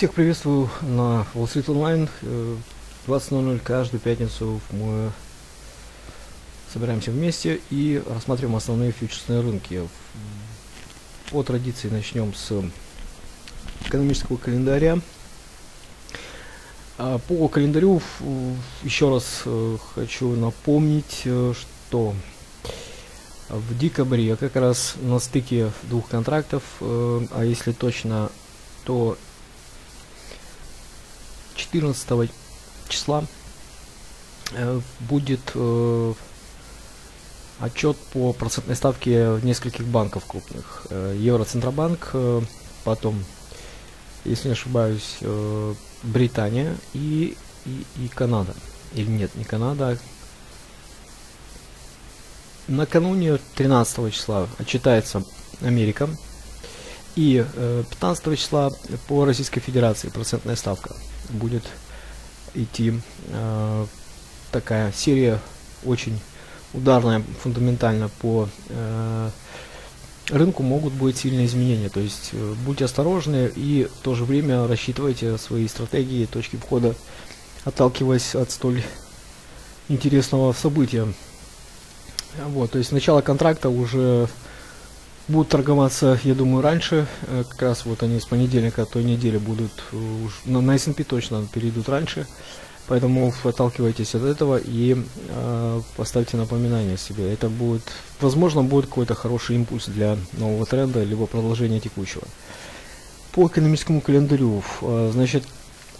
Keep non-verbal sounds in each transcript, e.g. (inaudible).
Всех приветствую на Wall Street Online. Э, 20.00 каждую пятницу мы собираемся вместе и рассматриваем основные фьючерсные рынки. По традиции начнем с экономического календаря. А По календарю еще раз э, хочу напомнить, э, что в декабре как раз на стыке двух контрактов, э, а если точно, то 14 числа э, будет э, отчет по процентной ставке нескольких банков крупных. Э, Евроцентробанк, потом, если не ошибаюсь, Британия и, и, и Канада. Или нет, не Канада. Накануне 13 числа отчитается Америка. И э, 15 числа по Российской Федерации процентная ставка будет идти э, такая серия очень ударная фундаментально по э, рынку могут быть сильные изменения. То есть э, будьте осторожны и в то же время рассчитывайте свои стратегии, точки входа, отталкиваясь от столь интересного события. Вот, то есть начало контракта уже будут торговаться, я думаю, раньше. Э, Как раз вот они с понедельника той недели будут э, уж на, на S&P точно перейдут раньше. Поэтому отталкивайтесь от этого и э, поставьте напоминание себе. Это будет, возможно, будет какой-то хороший импульс для нового тренда, либо продолжения текущего. По экономическому календарю, э, значит,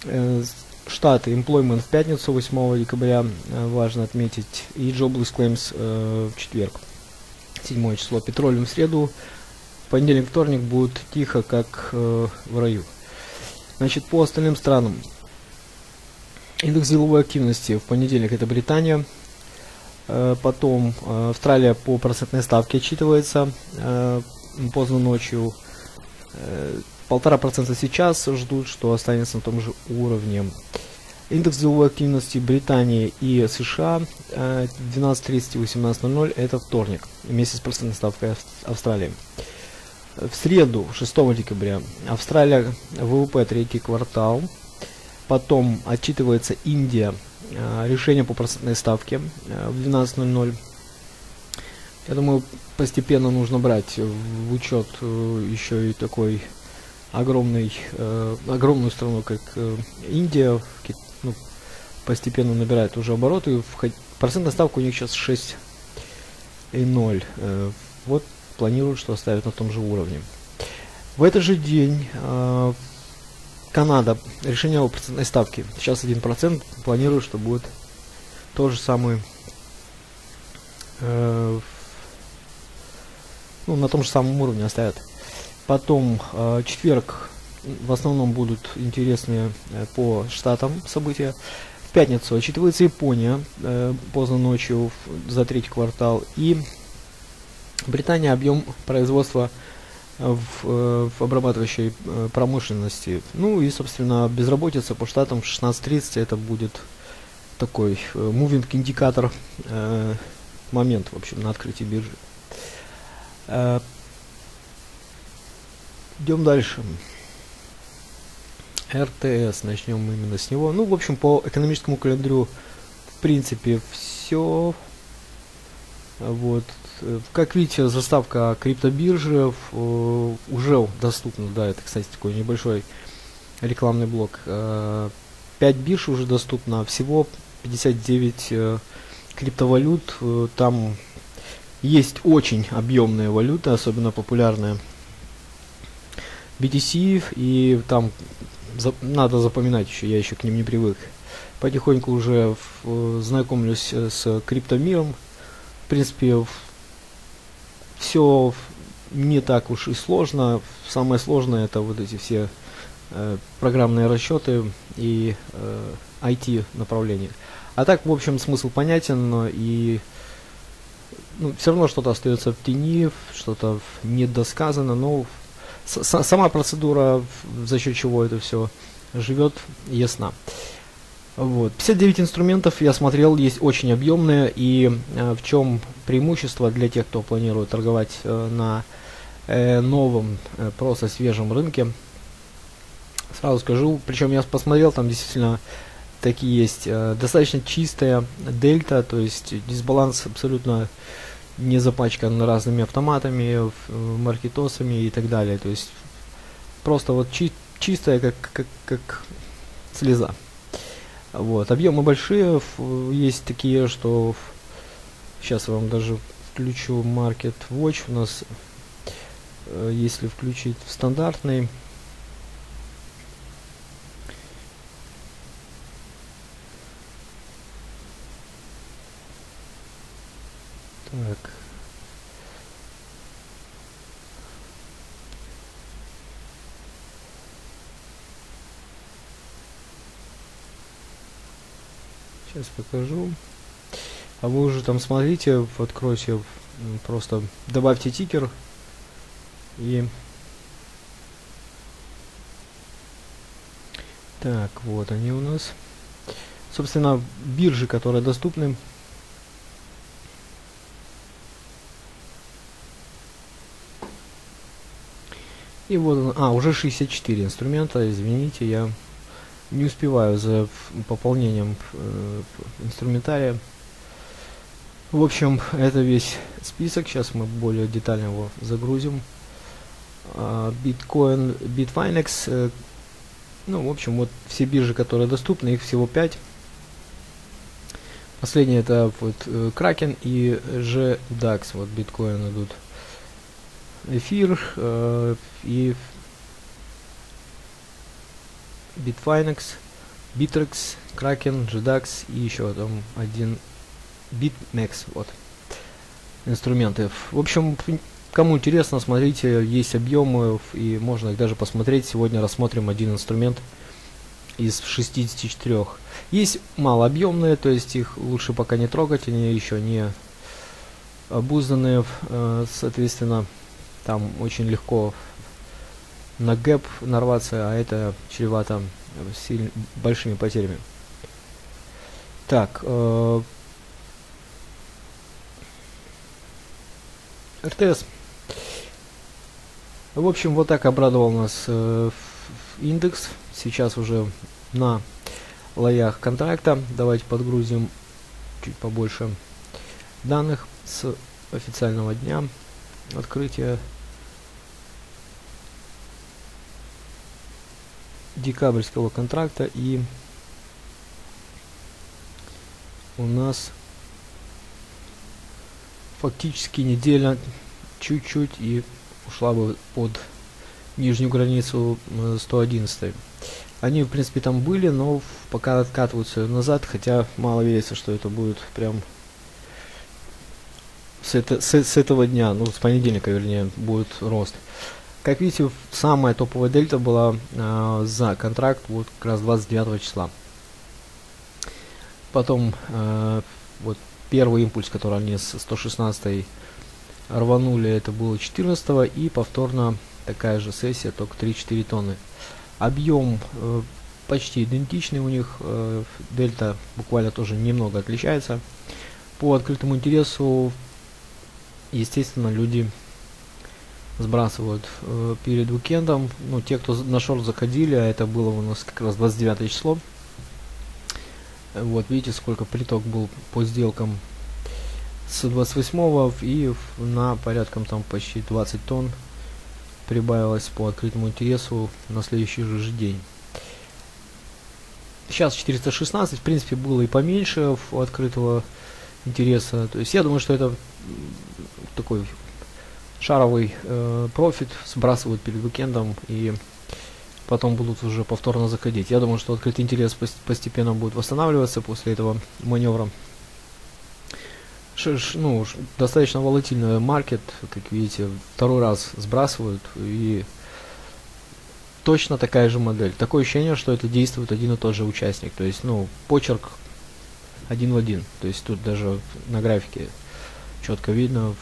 э, Штаты, employment в пятницу, 8 декабря, э, важно отметить, и jobless claims э, в четверг, 7 число, петролиум в среду, понедельник, вторник будет тихо, как э, в раю. Значит, по остальным странам, индекс деловой активности. В понедельник это Британия, э, потом э, Австралия по процентной ставке отчитывается э, поздно ночью, э, полтора процента сейчас ждут, что останется на том же уровне. Индекс деловой активности Британии и США э, 12.30 и 18.00 это вторник, вместе с процентной ставкой Ав- Австралии. В среду, 6 декабря, Австралия ВВП третий квартал, потом отчитывается Индия, э, решение по процентной ставке э, в 12.00. Я думаю, постепенно нужно брать в учет э, еще и такой огромный, э, огромную страну, как э, Индия, ну, постепенно набирает уже обороты. Процентная ставка у них сейчас 6,0. Э, вот планируют, что оставят на том же уровне. В этот же день э, Канада, решение о процентной ставке. Сейчас 1%, планируют, что будет тот же самый э, ну, на том же самом уровне оставят. Потом э, четверг в основном будут интересные э, по штатам события. В пятницу отчитывается Япония э, поздно ночью в- за третий квартал. И Британия объем производства э, в, э, в обрабатывающей промышленности. Ну и, собственно, безработица по штатам в 16.30 это будет такой мувинг индикатор э, момент, в общем, на открытии биржи. Э, Идем дальше. РТС, начнем именно с него. Ну, в общем, по экономическому календарю, в принципе, все. Вот. Э, Как видите, заставка криптобиржи э, уже доступна. Да, это, кстати, такой небольшой рекламный блок. 5 бирж уже доступно. Всего 59 э, криптовалют. Э, Там есть очень объемные валюты, особенно популярные BTC, и там за- надо запоминать еще, я еще к ним не привык. Потихоньку уже в- знакомлюсь э, с криптомиром. В принципе, все не так уж и сложно. Самое сложное это вот эти все э, программные расчеты и э, IT направления. А так, в общем, смысл понятен, но и ну, все равно что-то остается в тени, что-то недосказано, но с- сама процедура, за счет чего это все живет, ясна. Вот. 59 инструментов я смотрел, есть очень объемные, и э, в чем преимущество для тех, кто планирует торговать э, на э, новом, э, просто свежем рынке. Сразу скажу, причем я посмотрел, там действительно такие есть э, достаточно чистая дельта, то есть дисбаланс абсолютно не запачкан разными автоматами, маркетосами и так далее. То есть просто вот чи чистая, как, как, как слеза. Вот. Объемы большие, есть такие, что сейчас я вам даже включу Market Watch. У нас, э, если включить в стандартный, Так. Сейчас покажу. А вы уже там смотрите, откройте, просто добавьте тикер и так вот они у нас. Собственно биржи которые доступны. И вот он, а, уже 64 инструмента, извините, я не успеваю за пополнением э, инструментария. В общем, это весь список, сейчас мы более детально его загрузим. Биткоин, uh, Bitfinex, э, ну, в общем, вот все биржи, которые доступны, их всего 5. Последний это вот э, Kraken и JDAX, вот биткоин идут эфир э, и Bitfinex, Bittrex, Kraken, JDAX и еще там один BitMEX, вот, инструменты. В общем, кому интересно, смотрите, есть объемы и можно их даже посмотреть. Сегодня рассмотрим один инструмент из 64. Есть малообъемные, то есть их лучше пока не трогать, они еще не обузданные, э, соответственно, там очень легко на гэп нарваться, а это чревато сильно большими потерями. Так, э, РТС. В общем, вот так обрадовал нас э, индекс. Сейчас уже на лоях контракта. Давайте подгрузим чуть побольше данных с официального дня открытия декабрьского контракта и у нас фактически неделя чуть-чуть и ушла бы под нижнюю границу 111 э, они в принципе там были но пока откатываются назад хотя мало верится что это будет прям с, это, с, с этого дня ну с понедельника вернее будет рост как видите, самая топовая дельта была э, за контракт вот как раз 29 числа. Потом э, вот первый импульс, который они с 116 рванули, это было 14 и повторно такая же сессия, только 3-4 тонны. Объем э, почти идентичный у них, э, дельта буквально тоже немного отличается. По открытому интересу, естественно, люди сбрасывают э, перед уикендом. Ну, те, кто на шорт заходили, а это было у нас как раз 29 число. Вот, видите, сколько приток был по сделкам с 28 и на порядком там почти 20 тонн прибавилось по открытому интересу на следующий же день. Сейчас 416, в принципе, было и поменьше открытого интереса. То есть я думаю, что это такой шаровый э, профит сбрасывают перед уикендом и потом будут уже повторно заходить. Я думаю, что открытый интерес постепенно будет восстанавливаться после этого маневра. Ш, ш, ну, достаточно волатильный маркет, как видите, второй раз сбрасывают и точно такая же модель. Такое ощущение, что это действует один и тот же участник. То есть, ну, почерк один в один. То есть тут даже на графике четко видно,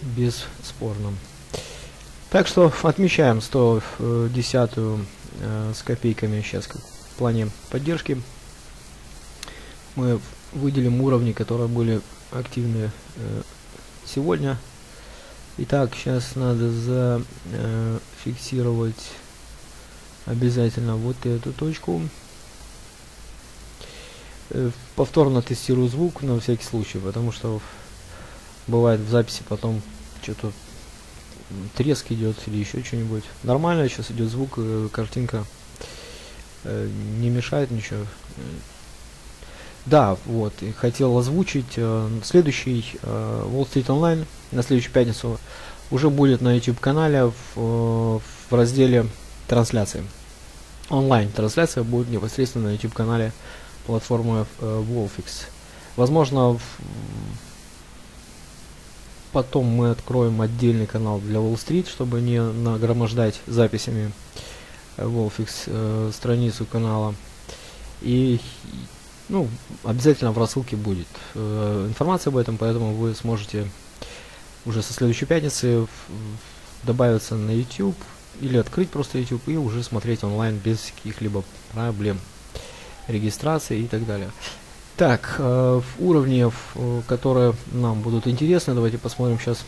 бесспорно. Так что отмечаем 110 э, с копейками сейчас в плане поддержки. Мы выделим уровни, которые были активны э, сегодня. Итак, сейчас надо зафиксировать обязательно вот эту точку. Э, повторно тестирую звук на всякий случай, потому что бывает в записи потом что-то треск идет или еще что-нибудь. Нормально сейчас идет звук, э, картинка э, не мешает ничего. Да, вот, и хотел озвучить э, следующий Wall Street Online на следующую пятницу уже будет на YouTube канале в, в разделе трансляции. Онлайн трансляция будет непосредственно на YouTube канале платформы Wolfix. Возможно, в, потом мы откроем отдельный канал для Wall Street, чтобы не нагромождать записями э, Wolfix э, страницу канала. И ну, обязательно в рассылке будет э, информация об этом, поэтому вы сможете уже со следующей пятницы добавиться на YouTube или открыть просто YouTube и уже смотреть онлайн без каких-либо проблем регистрации и так далее. Так, э, в уровне, э, которые нам будут интересны, давайте посмотрим сейчас.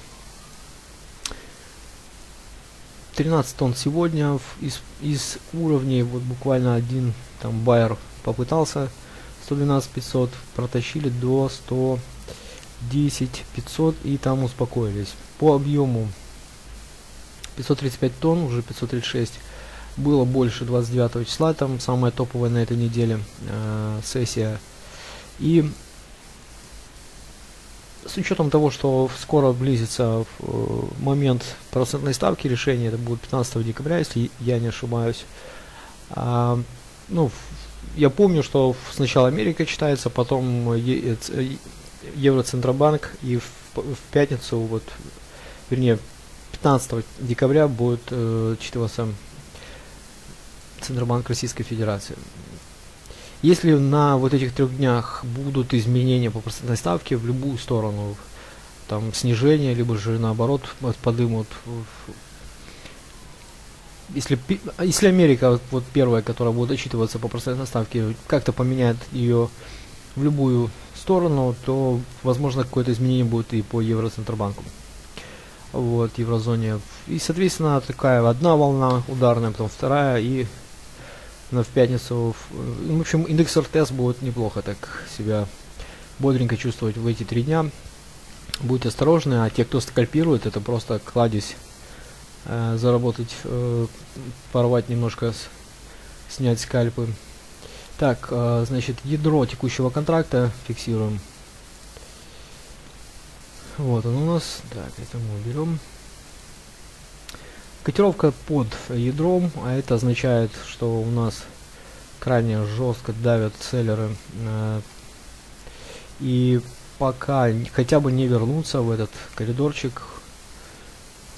13 тонн сегодня из, из уровней, вот буквально один там байер попытался 112 500 протащили до 110 500 и там успокоились. По объему 535 тонн, уже 536 было больше 29 числа, там самая топовая на этой неделе э, сессия. И с учетом того, что скоро близится э, момент процентной ставки решения, это будет 15 декабря, если я не ошибаюсь, а, ну, я помню, что сначала Америка читается, потом Евроцентробанк, и в, в пятницу, вот, вернее, 15 декабря будет э, читываться Центробанк Российской Федерации. Если на вот этих трех днях будут изменения по процентной ставке в любую сторону, там снижение, либо же наоборот подымут если, если Америка, вот первая, которая будет отчитываться по процентной ставке, как-то поменяет ее в любую сторону, то, возможно, какое-то изменение будет и по Евроцентробанку. Вот, еврозоне. И, соответственно, такая одна волна ударная, потом вторая, и на в пятницу. В, в общем, индекс РТС будет неплохо так себя бодренько чувствовать в эти три дня. Будьте осторожны, а те, кто скальпирует, это просто кладезь э, заработать, э, порвать немножко, с, снять скальпы. Так, э, значит, ядро текущего контракта фиксируем. Вот он у нас. Так, это мы уберем. Котировка под ядром, а это означает, что у нас крайне жестко давят селлеры. Э, и пока хотя бы не вернуться в этот коридорчик,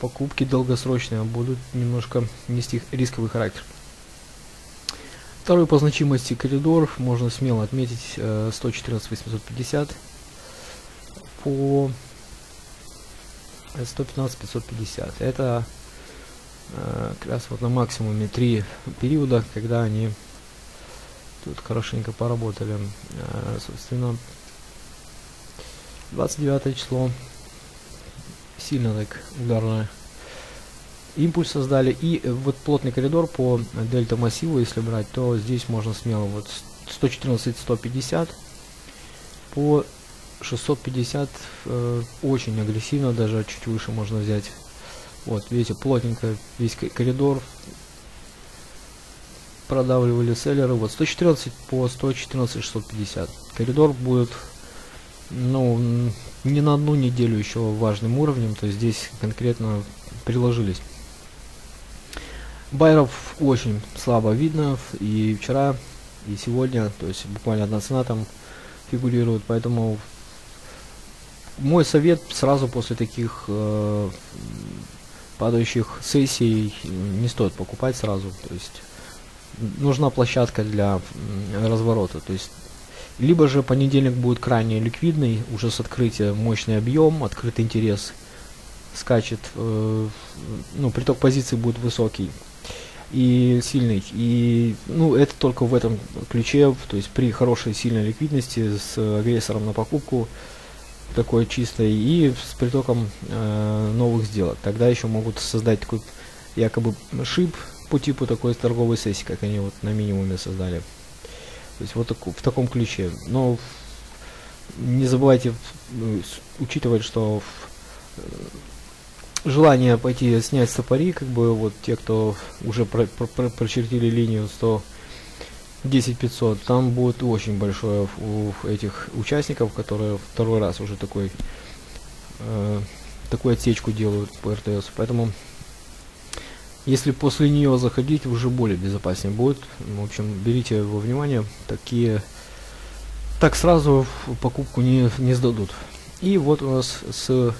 покупки долгосрочные будут немножко нести рисковый характер. Второй по значимости коридор можно смело отметить э, 114 850 по 115 550. Это э, как раз вот на максимуме три периода, когда они тут хорошенько поработали. Э, собственно, 29 число сильно так ударно импульс создали. И вот плотный коридор по дельта массиву, если брать, то здесь можно смело вот 114-150 по 650 э, очень агрессивно, даже чуть выше можно взять. Вот, видите, плотненько весь коридор продавливали селлеры. Вот 114 по 114 650. Коридор будет, ну, не на одну неделю еще важным уровнем, то есть здесь конкретно приложились. Байеров очень слабо видно и вчера, и сегодня, то есть буквально одна цена там фигурирует, поэтому мой совет сразу после таких э, падающих сессий не стоит покупать сразу. То есть нужна площадка для разворота. То есть либо же понедельник будет крайне ликвидный, уже с открытия мощный объем, открытый интерес скачет, э, ну, приток позиций будет высокий и сильный. И ну, это только в этом ключе, то есть при хорошей сильной ликвидности с агрессором на покупку такой чистой и с притоком э, новых сделок. Тогда еще могут создать такой якобы шип, по типу такой торговой сессии, как они вот на минимуме создали. То есть вот так, в таком ключе. Но не забывайте ну, учитывать, что э, желание пойти снять сапари, как бы вот те, кто уже про, про, про, прочертили линию 110 500, там будет очень большое у этих участников, которые второй раз уже такой э, такую отсечку делают по РТС. Поэтому если после нее заходить, уже более безопаснее будет. В общем, берите во внимание, такие так сразу покупку не, не сдадут. И вот у нас с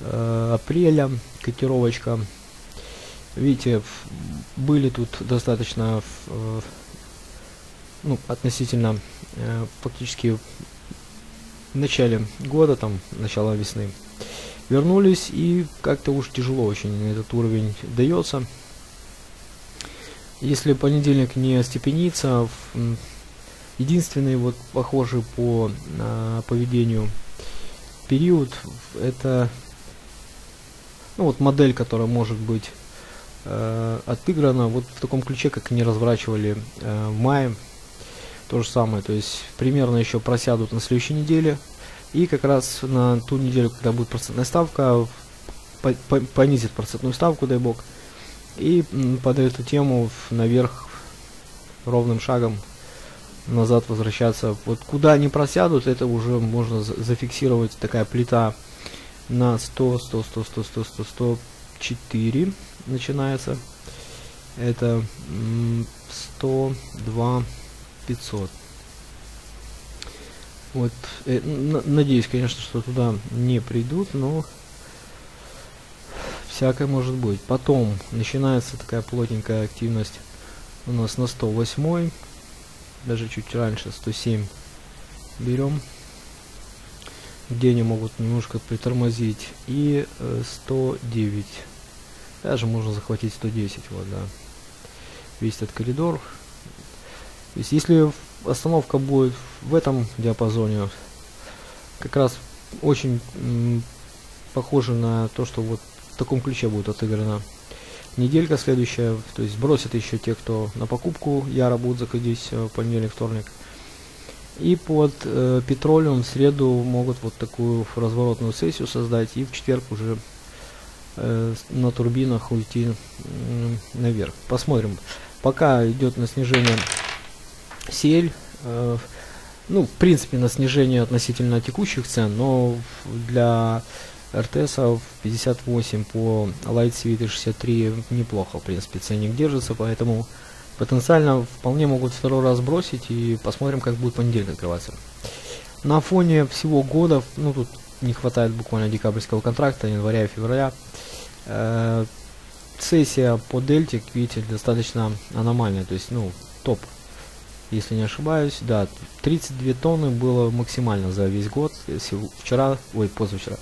э, апреля котировочка. Видите, были тут достаточно э, ну, относительно э, фактически в начале года, там, начало весны, вернулись и как-то уж тяжело очень этот уровень дается. Если понедельник не степенится, единственный вот похожий по э, поведению период это ну вот модель, которая может быть э, отыграна вот в таком ключе, как они разворачивали э, в мае. То же самое, то есть примерно еще просядут на следующей неделе. И как раз на ту неделю, когда будет процентная ставка, по по понизит процентную ставку, дай бог. И под эту тему наверх ровным шагом назад возвращаться. Вот куда они просядут, это уже можно зафиксировать такая плита на 100, 100, 100, 100, 100, 100, 104 начинается. Это 102, 500. Вот, э, надеюсь, конечно, что туда не придут, но всякое может быть. Потом начинается такая плотненькая активность у нас на 108, даже чуть раньше, 107 берем, где они могут немножко притормозить, и э, 109, даже можно захватить 110, вот, да, весь этот коридор. То есть, если остановка будет в этом диапазоне, как раз очень похоже на то, что вот в таком ключе будет отыграна неделька следующая, то есть бросят еще те, кто на покупку Яра будут заходить в понедельник, вторник. И под э, петролем в среду могут вот такую разворотную сессию создать и в четверг уже э, на турбинах уйти э, наверх. Посмотрим. Пока идет на снижение сель. Э, ну, в принципе, на снижение относительно текущих цен, но для РТС 58 по Light Sweet 63 неплохо, в принципе, ценник держится, поэтому потенциально вполне могут второй раз бросить и посмотрим, как будет понедельник открываться. На фоне всего года, ну тут не хватает буквально декабрьского контракта, января и февраля, э, сессия по дельте, видите, достаточно аномальная, то есть, ну, топ если не ошибаюсь. Да, 32 тонны было максимально за весь год. Вчера, ой, позавчера.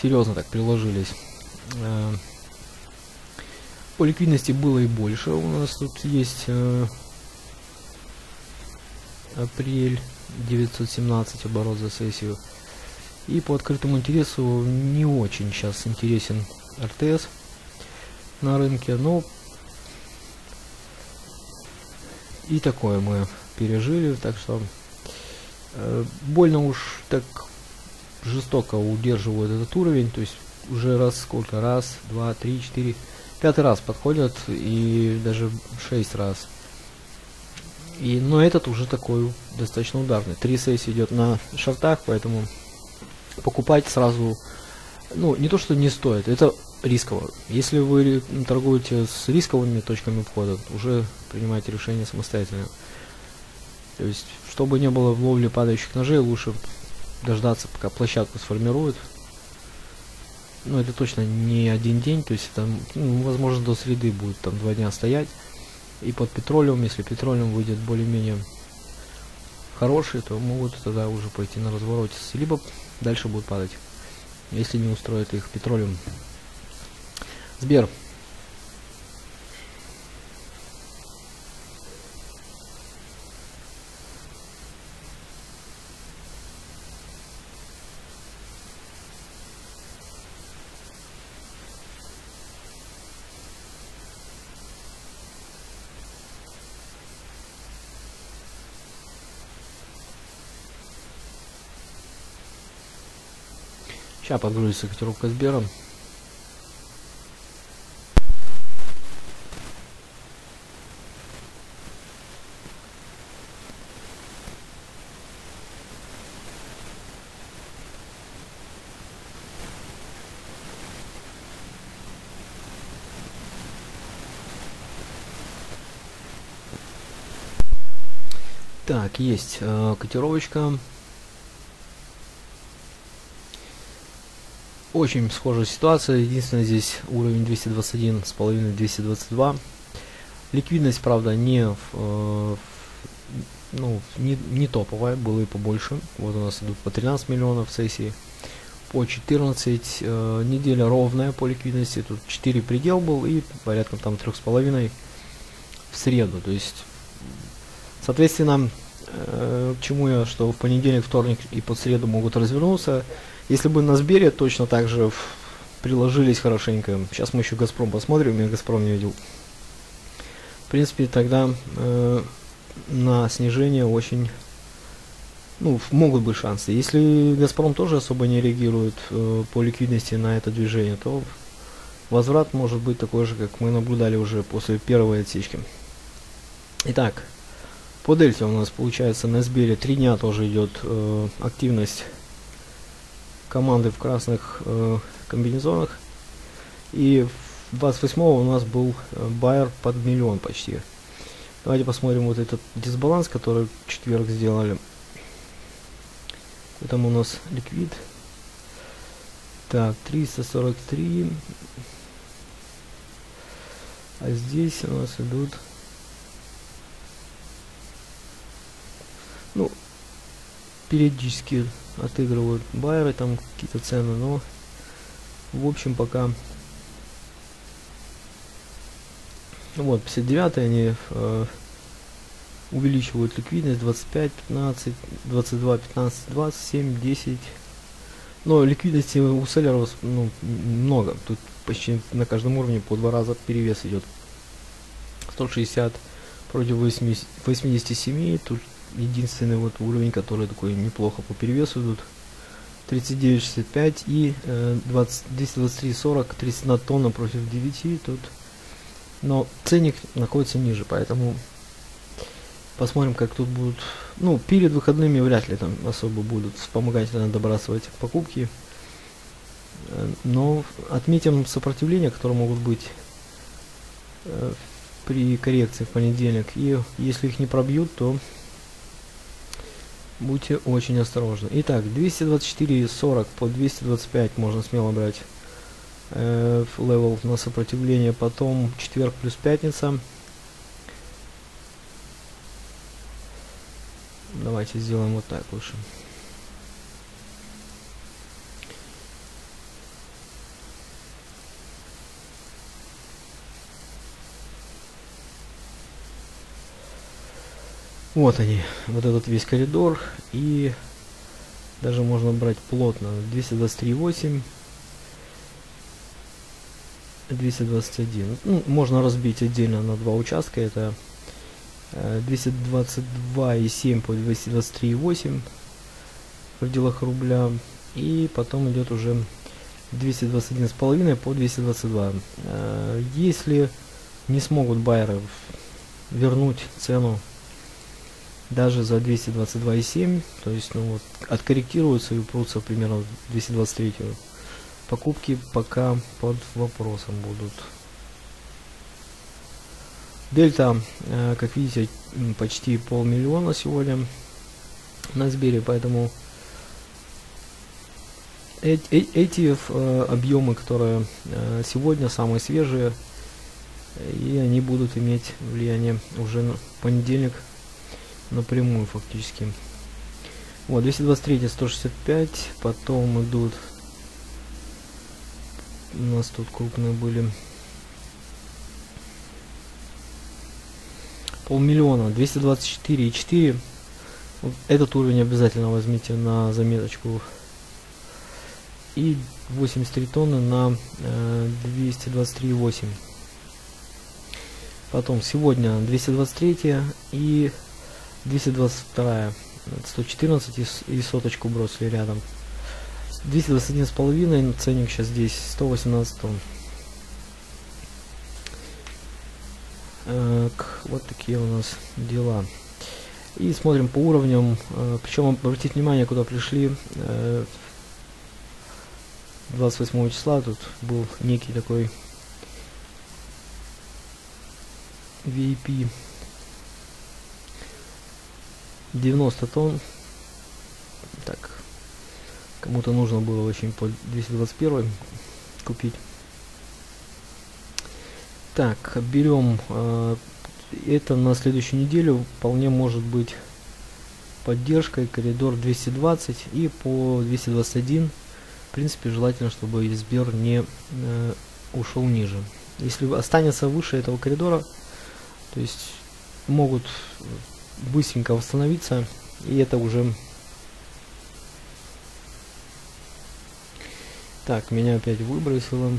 Серьезно так приложились. Э, по ликвидности было и больше. У нас тут есть э, апрель 917 оборот за сессию. И по открытому интересу не очень сейчас интересен РТС на рынке, но и такое мы пережили, так что э, больно уж так жестоко удерживают этот уровень, то есть уже раз сколько, раз, два, три, четыре, пятый раз подходят и даже шесть раз. И, но этот уже такой достаточно ударный. Три сессии идет на шартах, поэтому покупать сразу, ну, не то, что не стоит, это рисково. Если вы торгуете с рисковыми точками входа, уже принимайте решение самостоятельно. То есть, чтобы не было в ловле падающих ножей, лучше дождаться, пока площадку сформируют. Ну, это точно не один день, то есть это, ну, возможно, до среды будет там два дня стоять. И под петролем, если петролем выйдет более-менее хороший, то могут тогда уже пойти на развороте. Либо дальше будут падать, если не устроит их петролем сбер Сейчас подгрузится котировка Сбера. Так, есть э, котировочка. Очень схожая ситуация. Единственное, здесь уровень 221 с половиной 222. Ликвидность, правда, не, э, ну, не, не топовая, было и побольше. Вот у нас идут по 13 миллионов сессий, по 14. Э, неделя ровная по ликвидности. Тут 4 предел был и порядка там 3,5 в среду. То есть Соответственно, э, к чему я, что в понедельник, вторник и под среду могут развернуться. Если бы на Сбере точно так же приложились хорошенько. Сейчас мы еще Газпром посмотрим, я Газпром не видел. В принципе, тогда э, на снижение очень ну, могут быть шансы. Если Газпром тоже особо не реагирует э, по ликвидности на это движение, то возврат может быть такой же, как мы наблюдали уже после первой отсечки. Итак, по дельте у нас получается на Сбере три дня тоже идет э, активность команды в красных э, комбинезонах. И 28 у нас был э, байер под миллион почти. Давайте посмотрим вот этот дисбаланс, который в четверг сделали. Там у нас ликвид. Так, 343. А здесь у нас идут Ну, периодически отыгрывают байеры, там какие-то цены, но в общем пока вот 59 они э, увеличивают ликвидность 25 15 22 15 27 10 но ликвидности у селлеров ну, много. Тут почти на каждом уровне по два раза перевес идет. 160 против 80, 87 тут единственный вот уровень, который такой неплохо по перевесу идут. 39.65 и э, 20, 223.40, 31 тонна против 9 тут. Но ценник находится ниже, поэтому посмотрим, как тут будут. Ну, перед выходными вряд ли там особо будут вспомогательно добрасывать покупки. Э, но отметим сопротивления, которые могут быть э, при коррекции в понедельник. И если их не пробьют, то Будьте очень осторожны. Итак, 224.40 по 225 можно смело брать э, level на сопротивление. Потом четверг плюс пятница. Давайте сделаем вот так лучше. Вот они, вот этот весь коридор. И даже можно брать плотно 223.8, 221. Ну, можно разбить отдельно на два участка. Это 222,7 э, по 223,8 в пределах рубля. И потом идет уже 221,5 по 222. Э, если не смогут байеры вернуть цену даже за 222,7, то есть, ну вот, откорректируются и упрутся примерно 223 покупки пока под вопросом будут. Дельта, э, как видите, почти полмиллиона сегодня на Сбере, поэтому э эти э, объемы, которые сегодня самые свежие, и они будут иметь влияние уже на понедельник напрямую фактически. Вот, 223, 165, потом идут, у нас тут крупные были, полмиллиона, 224,4, вот этот уровень обязательно возьмите на заметочку. И 83 тонны на э, 223,8. Потом сегодня 223 и 222 114 и, и соточку бросили рядом 221,5, ценник сейчас здесь 118 тонн. Э, вот такие у нас дела. И смотрим по уровням. Э, Причем обратите внимание, куда пришли. 28 числа тут был некий такой VIP 90 тонн. Так, кому-то нужно было очень по 221 купить. Так, берем э, это на следующую неделю. Вполне может быть поддержкой коридор 220 и по 221. В принципе, желательно, чтобы Сбер не э, ушел ниже. Если останется выше этого коридора, то есть могут быстренько восстановиться, и это уже... Так, меня опять выбросило.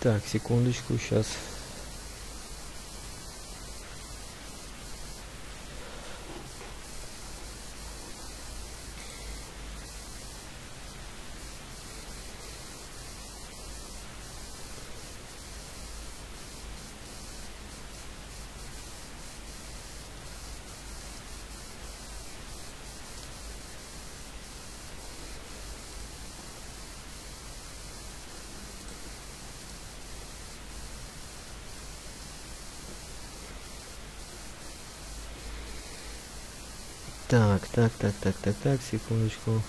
Так, секундочку, сейчас Так, так, так, так, так, так, секундочку.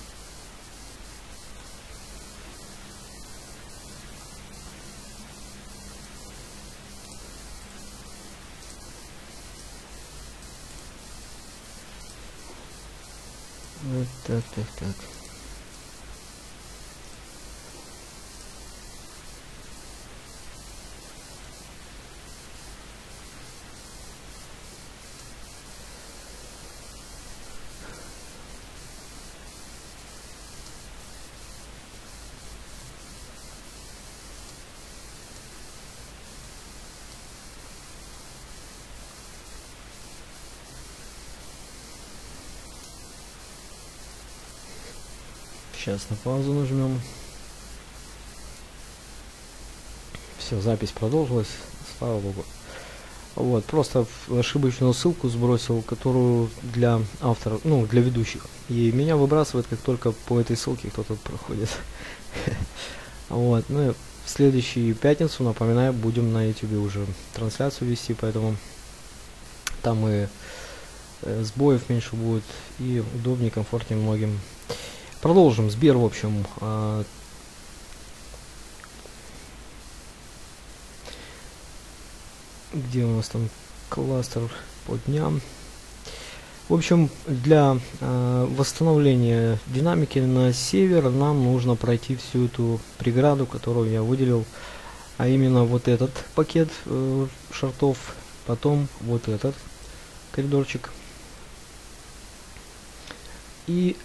Вот так, так, так. Сейчас на паузу нажмем. Все, запись продолжилась, слава богу. Вот, просто ошибочную ссылку сбросил, которую для авторов, ну, для ведущих. И меня выбрасывает, как только по этой ссылке кто-то проходит. (laughs) Вот, ну и в следующую пятницу, напоминаю, будем на YouTube уже трансляцию вести, поэтому там и э, сбоев меньше будет, и удобнее, комфортнее многим Продолжим. Сбер, в общем, э, где у нас там кластер по дням. В общем, для э, восстановления динамики на север нам нужно пройти всю эту преграду, которую я выделил, а именно вот этот пакет э, шартов, потом вот этот коридорчик. И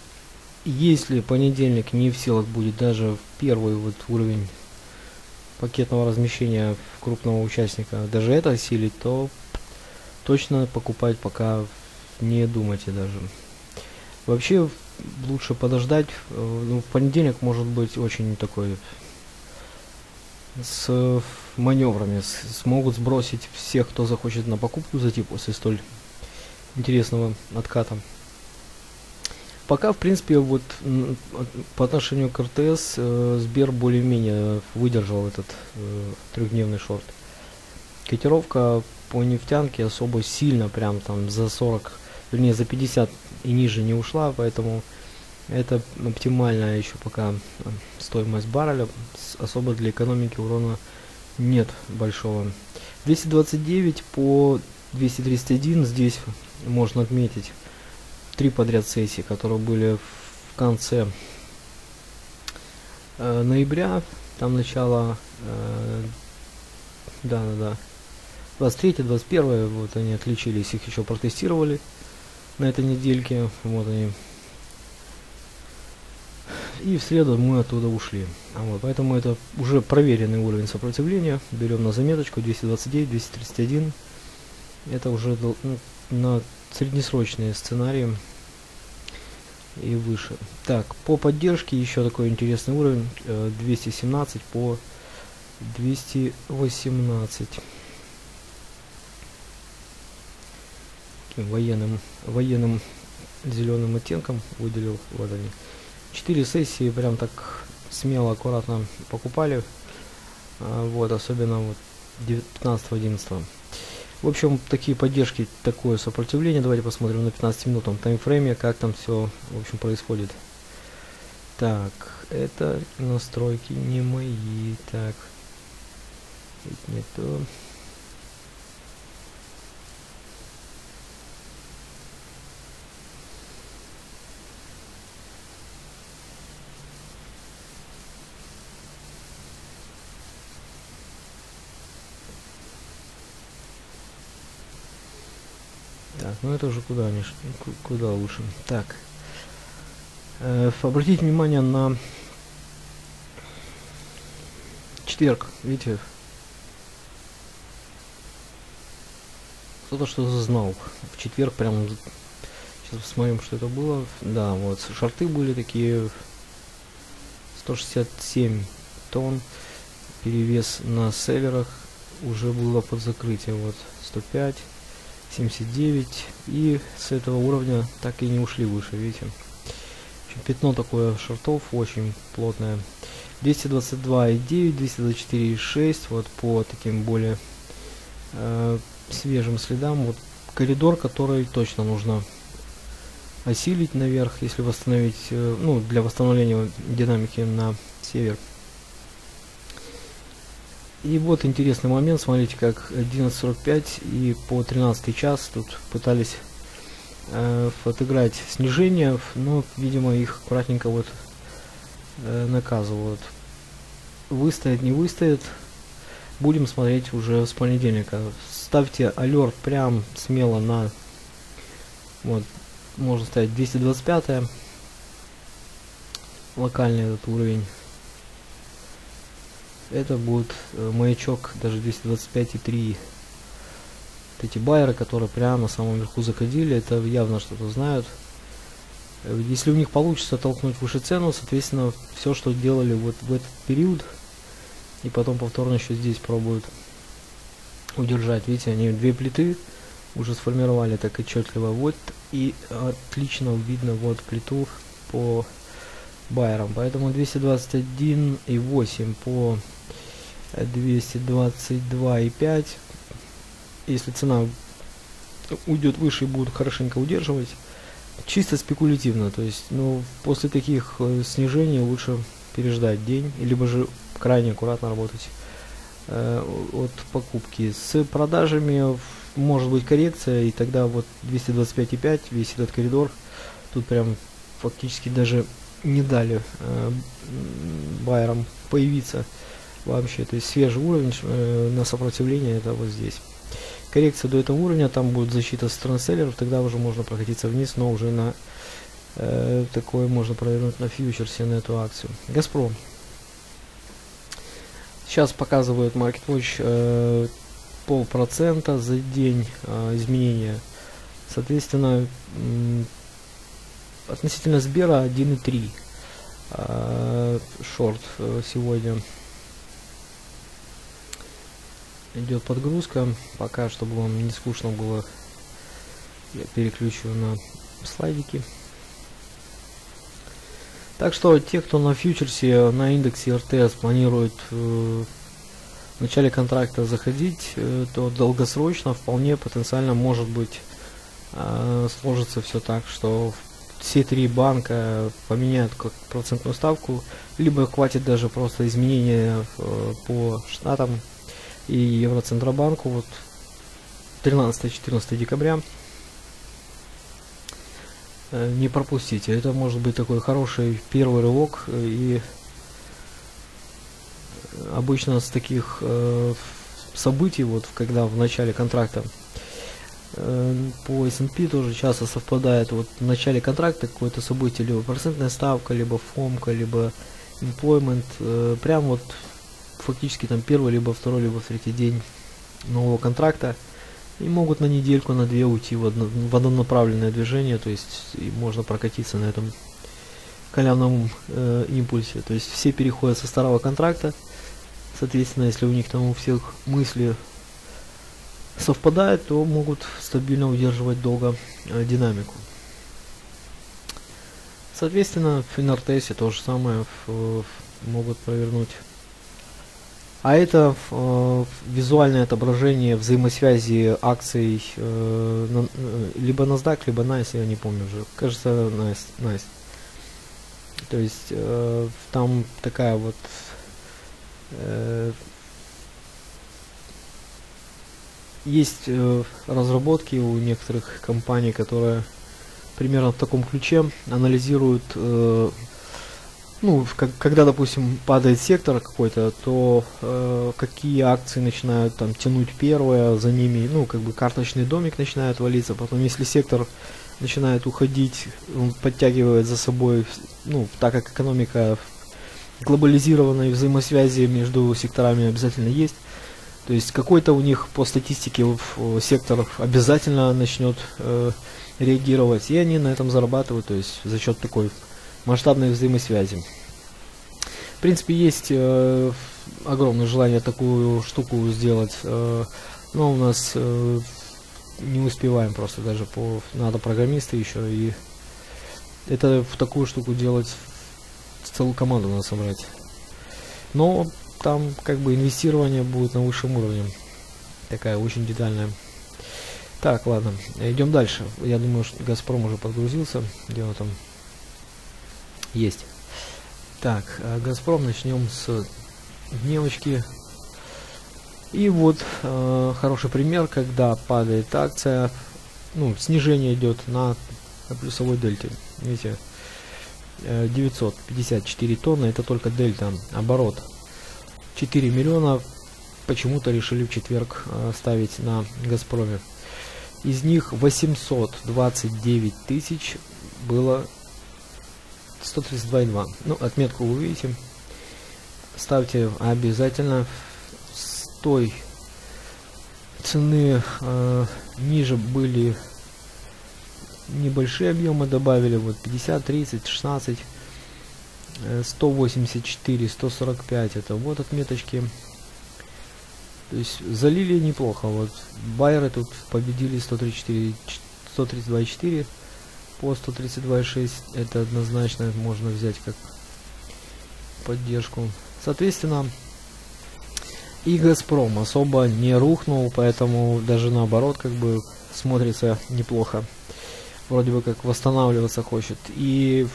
если понедельник не в силах будет даже в первый вот уровень пакетного размещения крупного участника даже это осилить, то точно покупать пока не думайте даже. Вообще лучше подождать. Э, ну, в понедельник может быть очень такой с маневрами. Смогут сбросить всех, кто захочет на покупку зайти после столь интересного отката пока, в принципе, вот по отношению к РТС э, Сбер более-менее выдержал этот э, трехдневный шорт. Котировка по нефтянке особо сильно, прям там за 40, вернее за 50 и ниже не ушла, поэтому это оптимальная еще пока э, стоимость барреля. Особо для экономики урона нет большого. 229 по 231 здесь можно отметить три подряд сессии, которые были в конце э, ноября, там начало, э, да, да, да, 23 21 вот они отличились, их еще протестировали на этой недельке, вот они и в среду мы оттуда ушли. А вот, поэтому это уже проверенный уровень сопротивления. Берем на заметочку 229, 231. Это уже ну, на среднесрочные сценарии и выше. Так, по поддержке еще такой интересный уровень 217 э, по 218. Таким военным, военным зеленым оттенком выделил. Вот они. Четыре сессии прям так смело, аккуратно покупали. А, вот, особенно вот 15-11. В общем, такие поддержки, такое сопротивление. Давайте посмотрим на 15 минутном таймфрейме, как там все, в общем, происходит. Так, это настройки не мои. Так, это не то. Ну это уже куда, они, куда лучше. Так. Э, обратите внимание на четверг. Видите? Кто-то что-то знал. В четверг прям... Сейчас посмотрим, что это было. Да, вот. Шарты были такие... 167 тонн. Перевес на селлерах уже было под закрытие. Вот 105. 79 и с этого уровня так и не ушли выше видите. Пятно такое шортов очень плотное. 222,9 224,6 вот по таким более э, свежим следам. Вот коридор который точно нужно осилить наверх если восстановить э, ну для восстановления динамики на север и вот интересный момент, смотрите, как 11.45 и по 13 час тут пытались э, отыграть снижение, но, видимо, их аккуратненько вот э, наказывают. Выстоит, не выстоит, будем смотреть уже с понедельника. Ставьте алерт прям смело на, вот, можно ставить 225 локальный этот уровень это будет э, маячок даже 225,3 эти байеры, которые прямо на самом верху заходили, это явно что-то знают. Э, если у них получится толкнуть выше цену, соответственно, все, что делали вот в этот период, и потом повторно еще здесь пробуют удержать. Видите, они две плиты уже сформировали так отчетливо. Вот и отлично видно вот плиту по байерам. Поэтому 221,8 по 222,5 если цена уйдет выше и будут хорошенько удерживать чисто спекулятивно. То есть ну после таких э, снижений лучше переждать день либо же крайне аккуратно работать э, от покупки. С продажами может быть коррекция и тогда вот 225,5 весь этот коридор тут прям фактически даже не дали э, байерам появиться вообще. То есть свежий уровень э, на сопротивление это вот здесь. Коррекция до этого уровня, там будет защита со стороны селлеров, тогда уже можно прокатиться вниз, но уже на э, такое можно провернуть на фьючерсе на эту акцию. Газпром. Сейчас показывает Market Watch э, полпроцента за день э, изменения. Соответственно, относительно Сбера 1.3 э, шорт э, сегодня идет подгрузка. Пока, чтобы вам не скучно было, я переключу на слайдики. Так что те, кто на фьючерсе, на индексе РТС планирует э, в начале контракта заходить, э, то долгосрочно вполне потенциально может быть э, сложится все так, что все три банка поменяют как процентную ставку, либо хватит даже просто изменения э, по штатам и Евроцентробанку вот 13-14 декабря э, не пропустите. Это может быть такой хороший первый рывок э, и обычно с таких э, событий, вот когда в начале контракта э, по S&P тоже часто совпадает. Вот в начале контракта какое-то событие, либо процентная ставка, либо фомка, либо employment. Э, прям вот фактически там первый, либо второй, либо третий день нового контракта. И могут на недельку, на две уйти в, одно, в однонаправленное движение, то есть можно прокатиться на этом халявном э, импульсе. То есть все переходят со старого контракта. Соответственно, если у них там у всех мысли совпадают, то могут стабильно удерживать долго э, динамику. Соответственно, в Финартесе то же самое в, в, могут провернуть. А это э, визуальное отображение взаимосвязи акций э, на, э, либо NASDAQ, либо NICE, я не помню уже. Кажется, NICE. NICE. То есть э, там такая вот э, есть э, разработки у некоторых компаний, которые примерно в таком ключе анализируют, э, ну, как, когда, допустим, падает сектор какой-то, то э, какие акции начинают там тянуть первые, за ними, ну, как бы карточный домик начинает валиться, потом, если сектор начинает уходить, он подтягивает за собой, ну, так как экономика глобализированной взаимосвязи между секторами обязательно есть, то есть какой-то у них по статистике сектор обязательно начнет э, реагировать, и они на этом зарабатывают, то есть за счет такой масштабной взаимосвязи. В принципе, есть э, огромное желание такую штуку сделать, э, но у нас э, не успеваем просто даже по надо программисты еще и это в такую штуку делать целую команду надо собрать. Но там как бы инвестирование будет на высшем уровне. Такая очень детальная. Так, ладно, идем дальше. Я думаю, что Газпром уже подгрузился. Где он там? Есть. Так, э, Газпром начнем с дневочки. И вот э, хороший пример, когда падает акция, ну, снижение идет на, на плюсовой дельте. Видите, 954 э, тонны, это только дельта, оборот 4 миллиона почему-то решили в четверг э, ставить на Газпроме. Из них 829 тысяч было 132,2. Ну, отметку вы видите. Ставьте обязательно с той цены э, ниже были небольшие объемы добавили, вот 50, 30, 16 184, 145 это вот отметочки. То есть залили неплохо. Вот байеры тут победили 134, 132,4 по 132,6. Это однозначно можно взять как поддержку. Соответственно, и Газпром особо не рухнул, поэтому даже наоборот как бы смотрится неплохо. Вроде бы как восстанавливаться хочет. И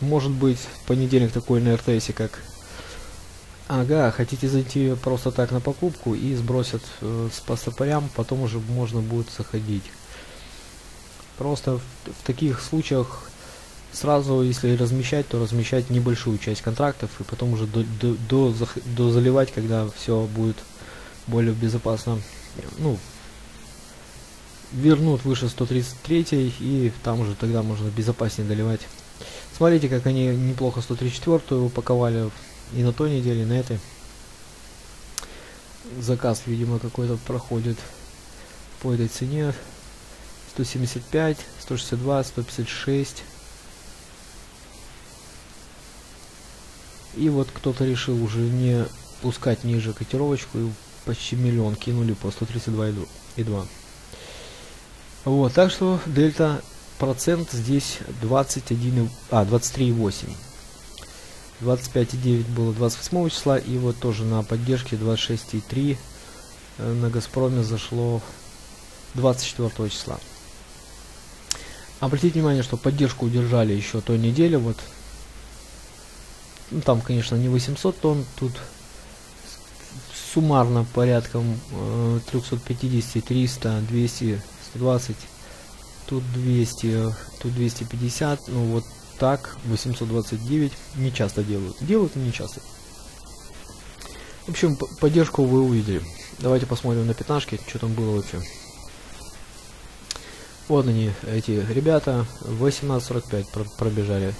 может быть, в понедельник такой на РТСе, как Ага, хотите зайти просто так на покупку и сбросят э, с по потом уже можно будет заходить. Просто в, в таких случаях сразу, если размещать, то размещать небольшую часть контрактов и потом уже до, до, до, до заливать, когда все будет более безопасно. Ну, вернут выше 133 и там уже тогда можно безопаснее доливать. Смотрите, как они неплохо 134 упаковали и на той неделе, и на этой. Заказ, видимо, какой-то проходит по этой цене. 175, 162, 156. И вот кто-то решил уже не пускать ниже котировочку и почти миллион кинули по 132,2. Вот, так что дельта процент здесь 21, а 23,8. 25,9 было 28 числа и вот тоже на поддержке 26,3 э, на Газпроме зашло 24 числа. Обратите внимание, что поддержку удержали еще той неделе, вот ну, там, конечно, не 800 тонн, тут суммарно порядком э, 350, 300, 200, 120 тут 200, тут 250, ну вот так, 829 не часто делают. Делают, но не часто. В общем, поддержку вы увидели. Давайте посмотрим на пятнашки, что там было вообще. Вот они, эти ребята, 18.45 пробежали.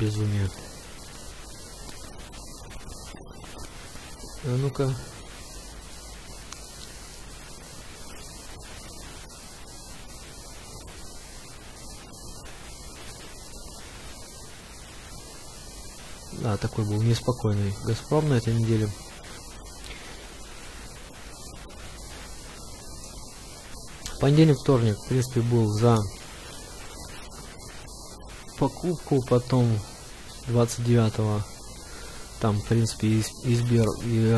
Безумие. А ну-ка. Да, такой был неспокойный Газпром на этой неделе. Понедельник, вторник, в принципе, был за покупку, потом 29-го там, в принципе, и, и Сбер,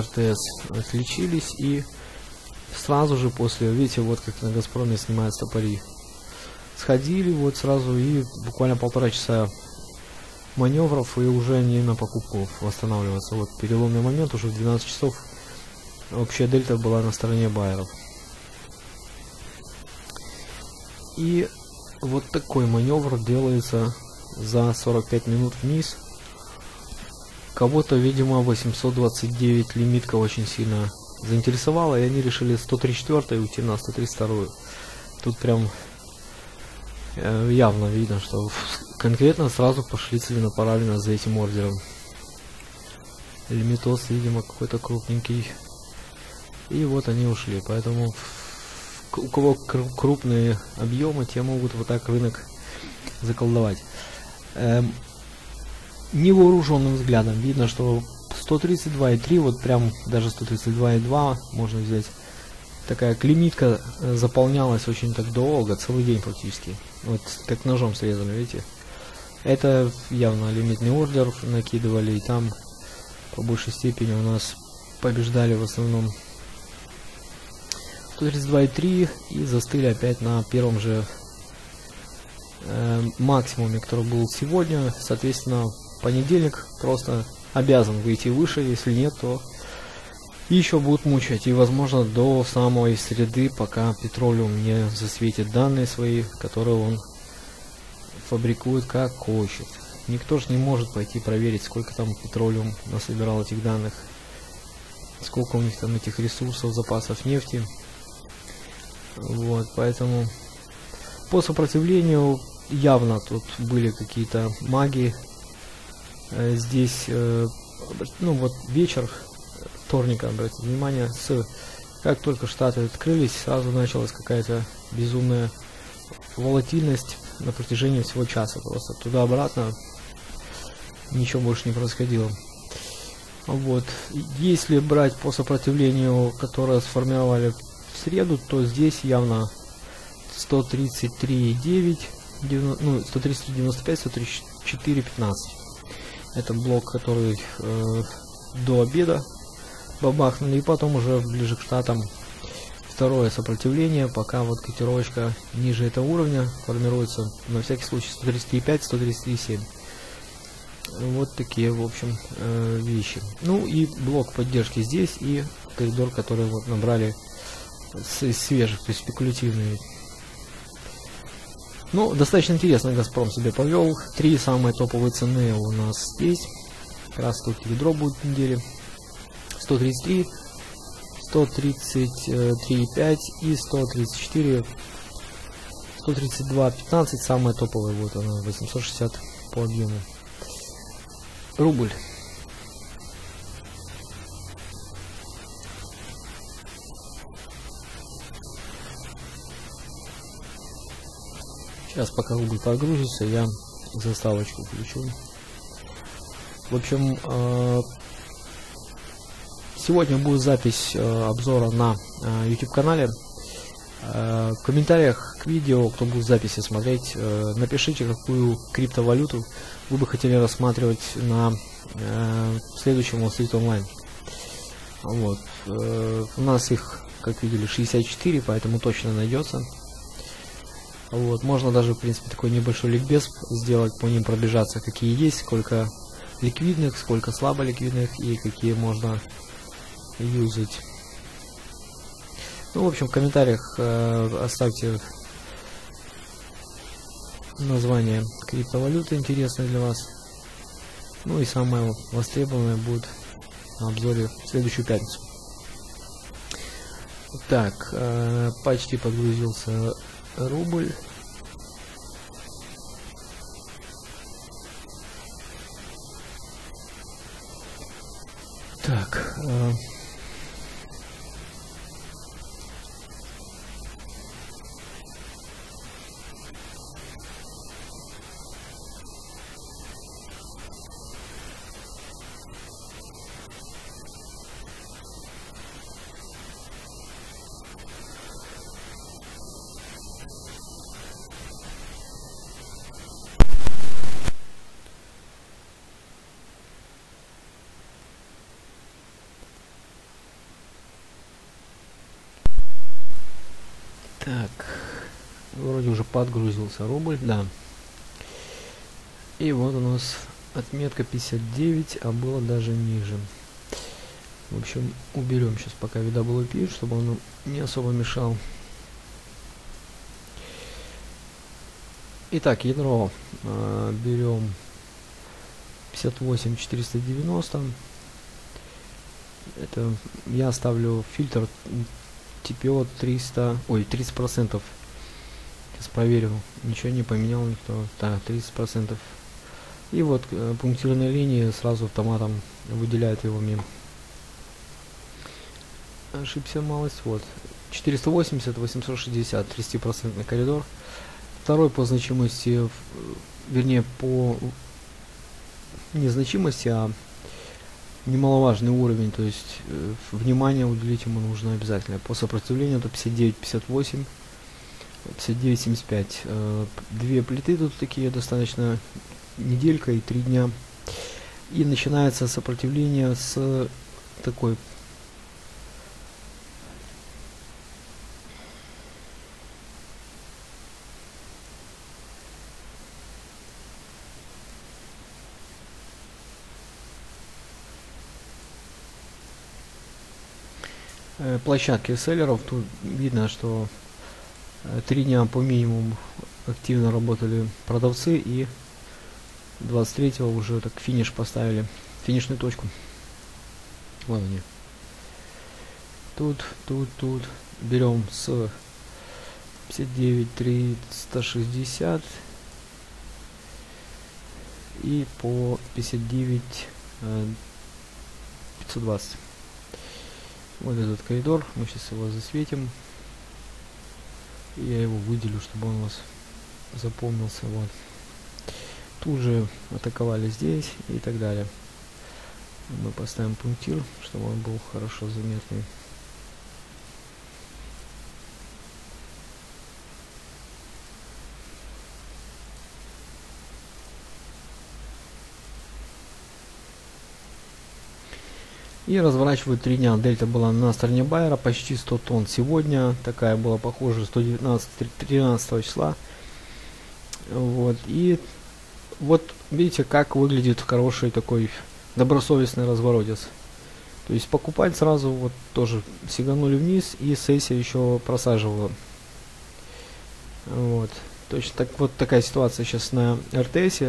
РТС отличились, и сразу же после, видите, вот как на Газпроме снимают стопори, сходили вот сразу и буквально полтора часа маневров и уже не на покупку восстанавливаться. Вот переломный момент уже в 12 часов общая дельта была на стороне байеров. И вот такой маневр делается за 45 минут вниз. Кого-то, видимо, 829 лимитка очень сильно заинтересовала, и они решили 134 уйти на 132. Тут прям э, явно видно, что конкретно сразу пошли целенаправленно за этим ордером. Лимитос, видимо, какой-то крупненький. И вот они ушли. Поэтому у кого крупные объемы, те могут вот так рынок заколдовать. Эм, невооруженным взглядом видно, что 132,3, вот прям даже 132,2 можно взять. Такая климитка э, заполнялась очень так долго, целый день практически. Вот как ножом срезали, видите? Это явно лимитный ордер накидывали, и там по большей степени у нас побеждали в основном 132,3 и застыли опять на первом же э, максимуме, который был сегодня. Соответственно, понедельник просто обязан выйти выше, если нет, то еще будут мучать. И, возможно, до самой среды, пока Петролиум не засветит данные свои, которые он фабрикует как хочет. Никто же не может пойти проверить, сколько там Петролиум насобирал этих данных, сколько у них там этих ресурсов, запасов нефти. Вот, поэтому по сопротивлению явно тут были какие-то маги. Э, здесь, э, ну вот вечер вторника, обратите внимание, с как только Штаты открылись, сразу началась какая-то безумная волатильность на протяжении всего часа. Просто туда-обратно ничего больше не происходило. Вот. Если брать по сопротивлению, которое сформировали в среду, то здесь явно 133,9, ну, 133,95, 134,15. Это блок, который э, до обеда бабахнули, и потом уже ближе к штатам второе сопротивление, пока вот котировочка ниже этого уровня формируется, на всякий случай 133,5, 133,7. Вот такие, в общем, э, вещи. Ну и блок поддержки здесь и коридор, который вот набрали свежих, то есть спекулятивные. Ну, достаточно интересно Газпром себе повел. Три самые топовые цены у нас здесь. Раз тут ядро будет в неделе. 133, 133,5 и 134, 132,15 самая топовая, вот она, 860 по объему. Рубль. Сейчас пока рубль прогрузится, я заставочку включу. В общем, э, Сегодня будет запись э, обзора на э, YouTube канале. Э, в комментариях к видео, кто будет записи смотреть, напишите, какую криптовалюту вы бы хотели рассматривать на следующем Wall Street Online. Вот. У нас их, как видели, 64, поэтому точно найдется. Вот. Можно даже, в принципе, такой небольшой ликбез сделать, по ним пробежаться, какие есть, сколько ликвидных, сколько слабо ликвидных и какие можно юзать. Ну, в общем, в комментариях э, оставьте название криптовалюты интересное для вас. Ну и самое востребованное будет на обзоре в следующую пятницу. Так, э, почти подгрузился рубль. Так, э, Так, вроде уже подгрузился рубль, да. И вот у нас отметка 59, а было даже ниже. В общем, уберем сейчас пока VWP, чтобы он не особо мешал. Итак, ядро э, берем 58 490. Это я ставлю фильтр TPO 300, ой, 30 процентов. Сейчас проверю, ничего не поменял никто. Да, 30 процентов. И вот э, пунктирная линия сразу автоматом выделяет его мне. Ошибся малость, вот. 480, 860, 30 процентный коридор. Второй по значимости, вернее по незначимости, а немаловажный уровень, то есть э, внимание уделить ему нужно обязательно. По сопротивлению это 59-58, 59-75. Э, две плиты тут такие достаточно, неделька и три дня. И начинается сопротивление с такой Э, площадки селлеров. Тут видно, что три дня по минимуму активно работали продавцы и 23 уже так финиш поставили, финишную точку. Вот они. Тут, тут, тут. Берем с 59 360 и по 59 520. Вот этот коридор, мы сейчас его засветим. Я его выделю, чтобы он у вас запомнился. Вот. Тут же атаковали здесь и так далее. Мы поставим пунктир, чтобы он был хорошо заметный. И разворачивают три дня. Дельта была на стороне Байера почти 100 тонн. Сегодня такая была похожа 119 13 числа. Вот. И вот видите, как выглядит хороший такой добросовестный разворотец. То есть покупать сразу вот тоже сиганули вниз и сессия еще просаживала. Вот. Точно так вот такая ситуация сейчас на РТС.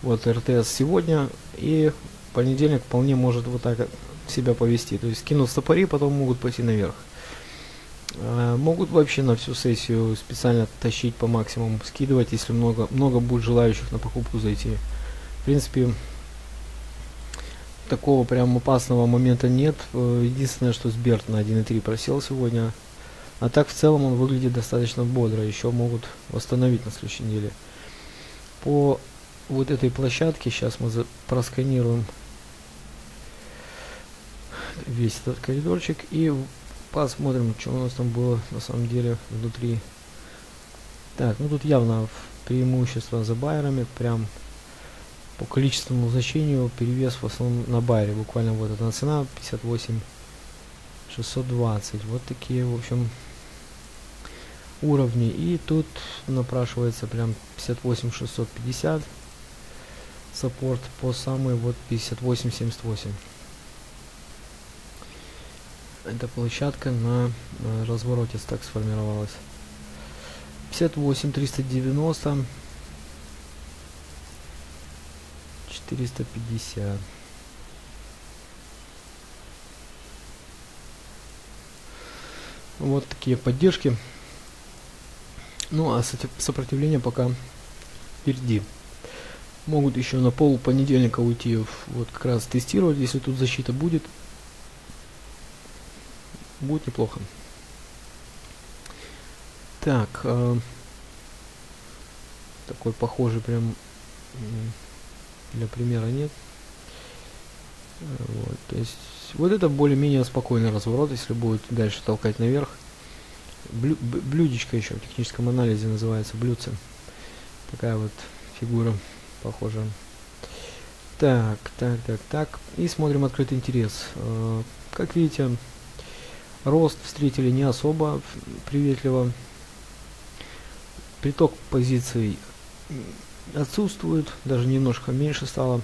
Вот РТС сегодня и понедельник вполне может вот так себя повести. То есть кинут стопори, потом могут пойти наверх. А, могут вообще на всю сессию специально тащить по максимуму, скидывать, если много, много будет желающих на покупку зайти. В принципе, такого прям опасного момента нет. Э, единственное, что Сберт на 1.3 просел сегодня. А так в целом он выглядит достаточно бодро. Еще могут восстановить на следующей неделе. По вот этой площадке сейчас мы просканируем весь этот коридорчик и посмотрим, что у нас там было на самом деле внутри. Так, ну тут явно преимущество за байерами, прям по количественному значению перевес в основном на байере, буквально вот эта цена 58 620, вот такие, в общем, уровни. И тут напрашивается прям 58 650 саппорт по самой вот 58 78 эта площадка на, на развороте так сформировалась. 58 390 450 450 Вот такие поддержки. Ну а сопротивление пока впереди. Могут еще на пол понедельника уйти, вот как раз тестировать, если тут защита будет. Будет неплохо. Так, э, такой похожий прям для примера нет. Вот, то есть вот это более-менее спокойный разворот, если будет дальше толкать наверх. Блю, блюдечко еще в техническом анализе называется блюдце. Такая вот фигура похожая. Так, так, так, так. И смотрим открытый интерес. Э, как видите, рост встретили не особо приветливо. Приток позиций отсутствует, даже немножко меньше стало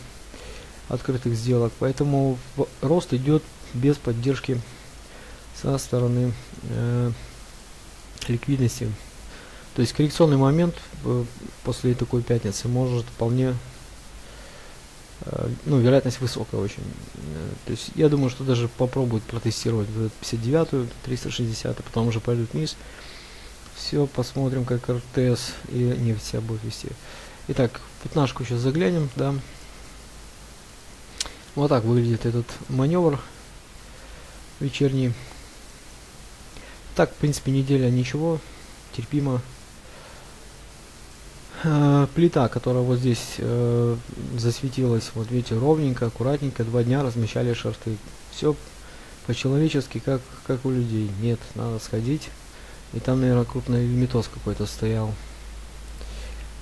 открытых сделок, поэтому рост идет без поддержки со стороны э, ликвидности. То есть коррекционный момент э, после такой пятницы может вполне, ну, вероятность высокая очень. Э, то есть я думаю, что даже попробуют протестировать 59-ю, 360, а потом уже пойдут вниз. Все, посмотрим, как РТС и нефть себя будет вести. Итак, пятнашку сейчас заглянем, да. Вот так выглядит этот маневр вечерний. Так, в принципе, неделя ничего, терпимо. Э, плита, которая вот здесь э, засветилась, вот видите, ровненько, аккуратненько, два дня размещали шарты. Все по-человечески, как, как у людей. Нет, надо сходить. И там, наверное, крупный лимитоз какой-то стоял.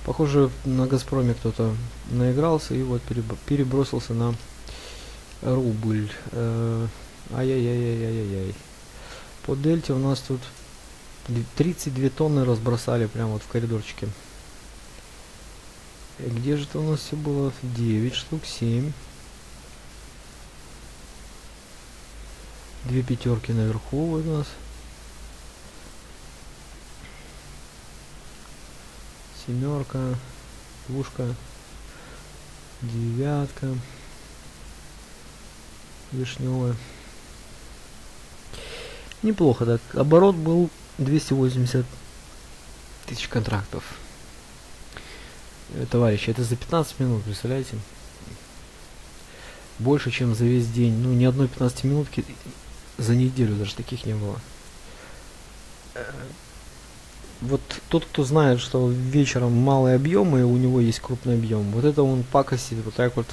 Похоже, на Газпроме кто-то наигрался и вот перебросился на рубль. Э, ай-яй-яй-яй-яй-яй. По дельте у нас тут 32 тонны разбросали прямо вот в коридорчике. Где же это у нас все было? 9 штук, 7. Две пятерки наверху вот у нас. Семерка, двушка, девятка, вишневая. Неплохо так. Оборот был 280 тысяч контрактов. Э, товарищи, это за 15 минут, представляете? Больше, чем за весь день. Ну, ни одной 15 минутки за неделю даже таких не было. Э, вот тот, кто знает, что вечером малые объемы, у него есть крупный объем, вот это он пакостит вот так вот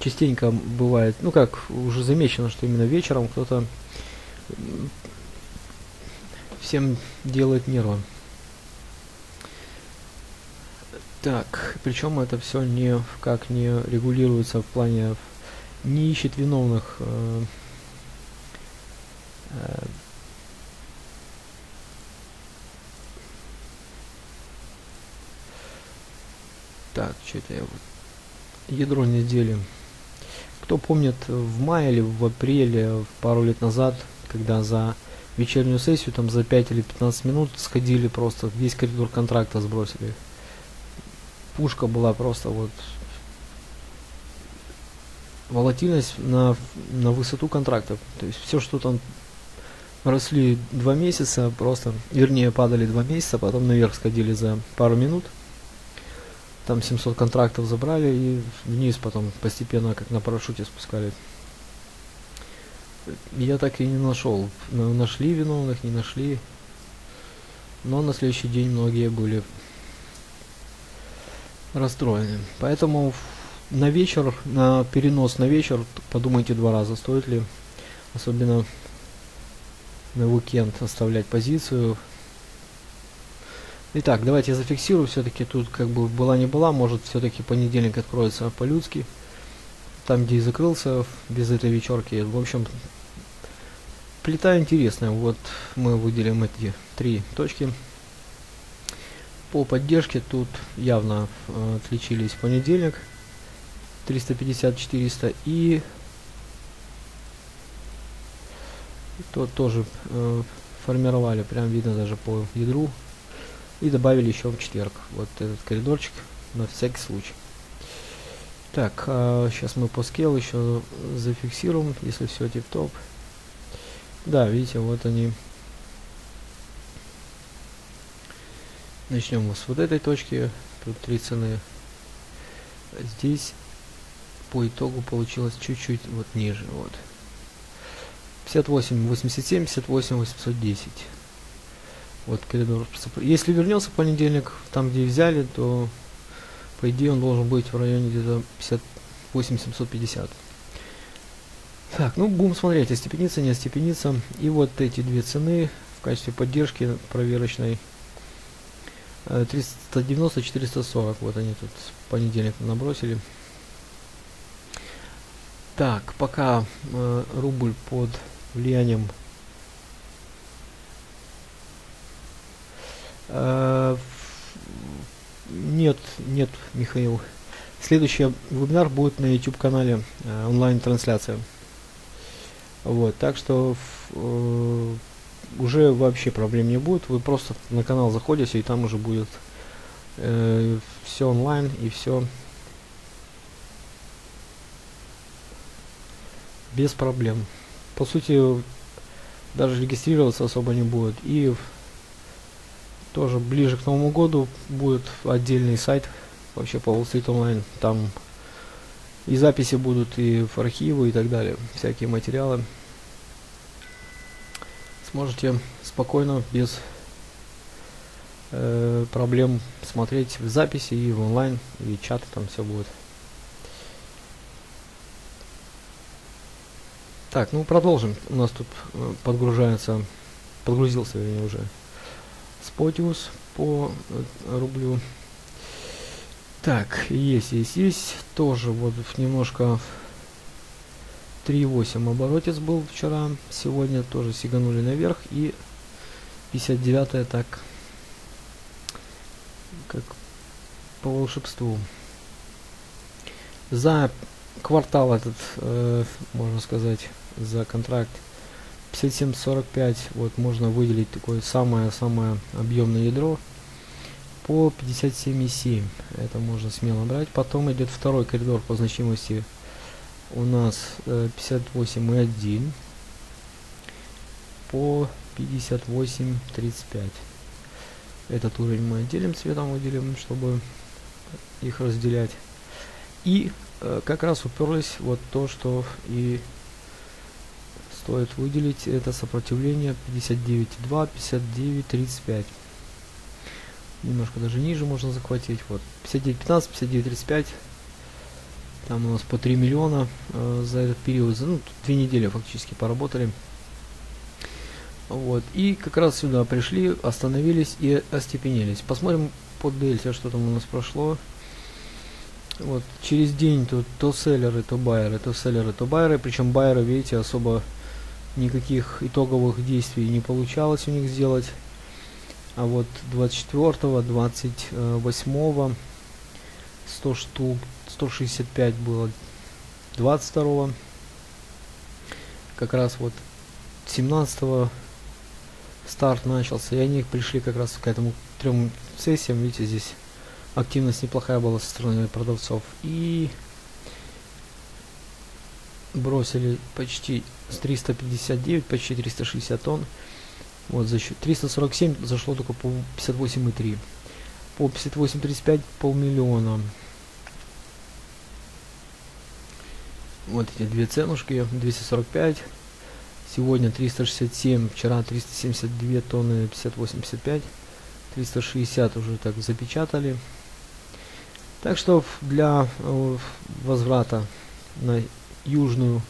частенько бывает. Ну как, уже замечено, что именно вечером кто-то всем делает нервы. Так, причем это все никак не регулируется в плане, не ищет виновных э, э, Так, что-то я вот... Ядро недели. Кто помнит, в мае или в апреле, пару лет назад, когда за вечернюю сессию, там за 5 или 15 минут сходили просто, весь коридор контракта сбросили. Пушка была просто вот... Волатильность на, на высоту контракта. То есть все, что там росли два месяца, просто, вернее, падали два месяца, потом наверх сходили за пару минут – там 700 контрактов забрали и вниз потом постепенно как на парашюте спускали. Я так и не нашел. Нашли виновных, не нашли. Но на следующий день многие были расстроены. Поэтому на вечер, на перенос на вечер подумайте два раза, стоит ли, особенно на уикенд оставлять позицию, Итак, давайте я зафиксирую. Все-таки тут как бы была не была. Может все-таки понедельник откроется по-людски. Там, где и закрылся, без этой вечерки. В общем, плита интересная. Вот мы выделим эти три точки. По поддержке тут явно э, отличились понедельник. 350-400 и то тоже э, формировали, прям видно даже по ядру и добавили еще в четверг. Вот этот коридорчик на всякий случай. Так, а сейчас мы по скелу еще зафиксируем, если все тип-топ. Да, видите, вот они Начнем с вот этой точки. Тут три цены. Здесь по итогу получилось чуть-чуть вот ниже. Вот. 58, 87, 58, 810. Вот коридор. Если вернется понедельник, там где взяли, то по идее он должен быть в районе где-то 58 750. Так, ну будем смотреть, остепенится, не остепенится. И вот эти две цены в качестве поддержки проверочной 390, э, 440. Вот они тут понедельник набросили. Так, пока э, рубль под влиянием э, нет, нет, Михаил. Следующий вебинар будет на YouTube канале э, онлайн трансляция. Вот, так что э, уже вообще проблем не будет. Вы просто на канал заходите и там уже будет э, все онлайн и все без проблем. По сути, даже регистрироваться особо не будет. И тоже ближе к Новому году будет отдельный сайт вообще по Wall Street Online. Там и записи будут, и в архивы, и так далее. Всякие материалы. Сможете спокойно, без э, проблем смотреть в записи и в онлайн, и чаты там все будет. Так, ну продолжим. У нас тут э, подгружается, подгрузился, вернее, уже Спотиус по э, рублю. Так, есть, есть, есть. Тоже вот немножко 3.8 оборотец был вчера. Сегодня тоже сиганули наверх. И 59 так, как по волшебству. За квартал этот, э, можно сказать, за контракт 57.45 вот можно выделить такое самое-самое объемное ядро по 57.7 это можно смело брать потом идет второй коридор по значимости у нас э, 58.1 по 58.35 этот уровень мы отделим цветом выделим чтобы их разделять и э, как раз уперлись вот то что и стоит выделить это сопротивление 59,2, 59,35. Немножко даже ниже можно захватить. Вот 59,15, 59,35. Там у нас по 3 миллиона э, за этот период. За ну, две недели фактически поработали. Вот. И как раз сюда пришли, остановились и остепенились. Посмотрим под дельте, что там у нас прошло. Вот, через день тут то селлеры, то байеры, то селлеры, то байеры. Причем байеры, видите, особо никаких итоговых действий не получалось у них сделать. А вот 24, 28, 100 штук, 165 было 22, как раз вот 17 старт начался, и они пришли как раз к этому трем сессиям, видите, здесь активность неплохая была со стороны продавцов. И бросили почти с 359, почти 360 тонн. Вот за счет 347 зашло только по 58,3. По 58,35 полмиллиона. Вот эти две ценушки, 245. Сегодня 367, вчера 372 тонны 58,55. 360 уже так запечатали. Так что для э, возврата на южную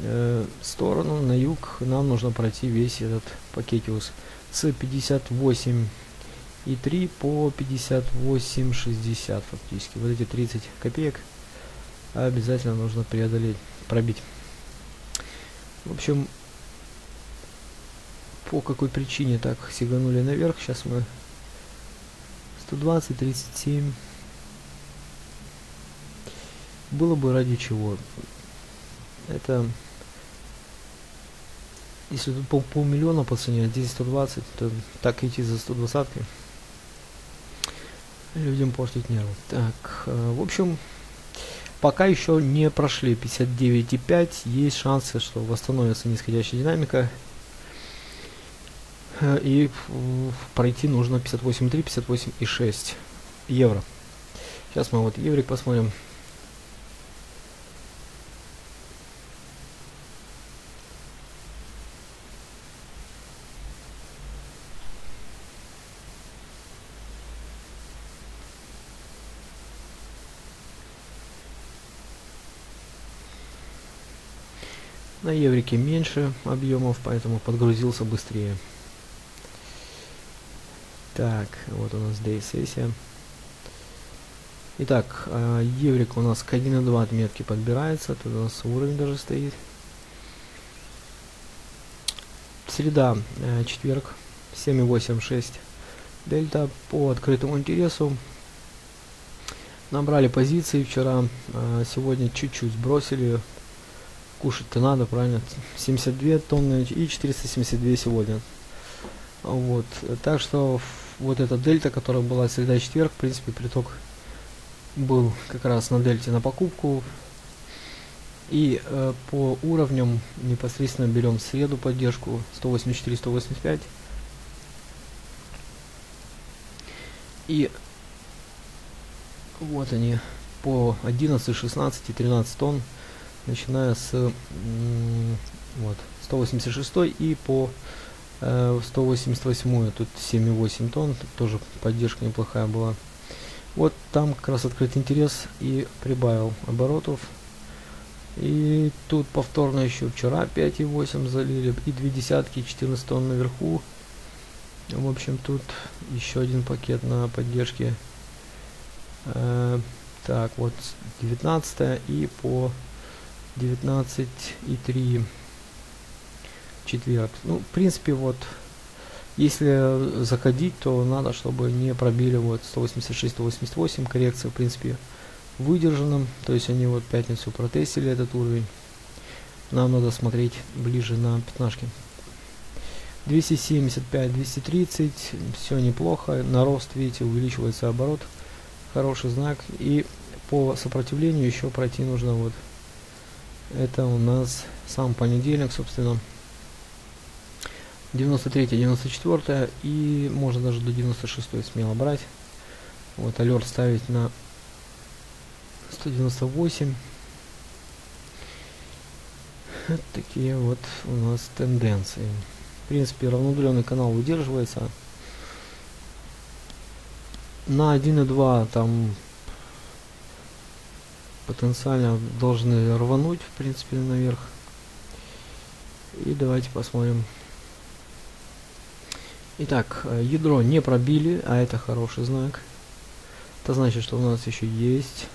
э, сторону, на юг, нам нужно пройти весь этот пакетиус с 58 и 3 по 58,60 фактически. Вот эти 30 копеек обязательно нужно преодолеть, пробить. В общем, по какой причине так сиганули наверх, сейчас мы 120, 37 было бы ради чего это если тут пол, полмиллиона по цене, а здесь 120, то так идти за 120 людям портить нервы. Так, э, в общем, пока еще не прошли 59,5, есть шансы, что восстановится нисходящая динамика. И пройти нужно 58,3, 58,6 евро. Сейчас мы вот еврик посмотрим. На еврике меньше объемов, поэтому подгрузился быстрее. Так, вот у нас сессия. Итак, а, еврик у нас к 1.2 отметки подбирается, тут у нас уровень даже стоит. Среда, э, четверг, 7.86. Дельта по открытому интересу. Набрали позиции вчера, а, сегодня чуть-чуть сбросили, кушать-то надо, правильно? 72 тонны и 472 сегодня. Вот. Так что вот эта дельта, которая была среда и четверг, в принципе, приток был как раз на дельте на покупку. И э, по уровням непосредственно берем среду поддержку 184-185. И вот они по 11, 16 и 13 тонн начиная с вот 186 и по э, 188 тут 7,8 тонн тоже поддержка неплохая была. Вот там как раз открыт интерес и прибавил оборотов. И тут повторно еще вчера 5,8 залили и две десятки 14 тонн наверху. В общем тут еще один пакет на поддержке. Э, так вот 19 и по 19,3 четверг. Ну, в принципе, вот, если заходить, то надо, чтобы не пробили вот 186-188. Коррекция, в принципе, выдержана. То есть они вот пятницу протестили этот уровень. Нам надо смотреть ближе на пятнашки. 275, 230, все неплохо. На рост, видите, увеличивается оборот. Хороший знак. И по сопротивлению еще пройти нужно вот это у нас сам понедельник, собственно. 93 94 и можно даже до 96 смело брать. Вот алерт ставить на 198. Вот такие вот у нас тенденции. В принципе, равноудаленный канал удерживается. На 1.2 там потенциально должны рвануть, в принципе, наверх. И давайте посмотрим. Итак, э, ядро не пробили, а это хороший знак. Это значит, что у нас еще есть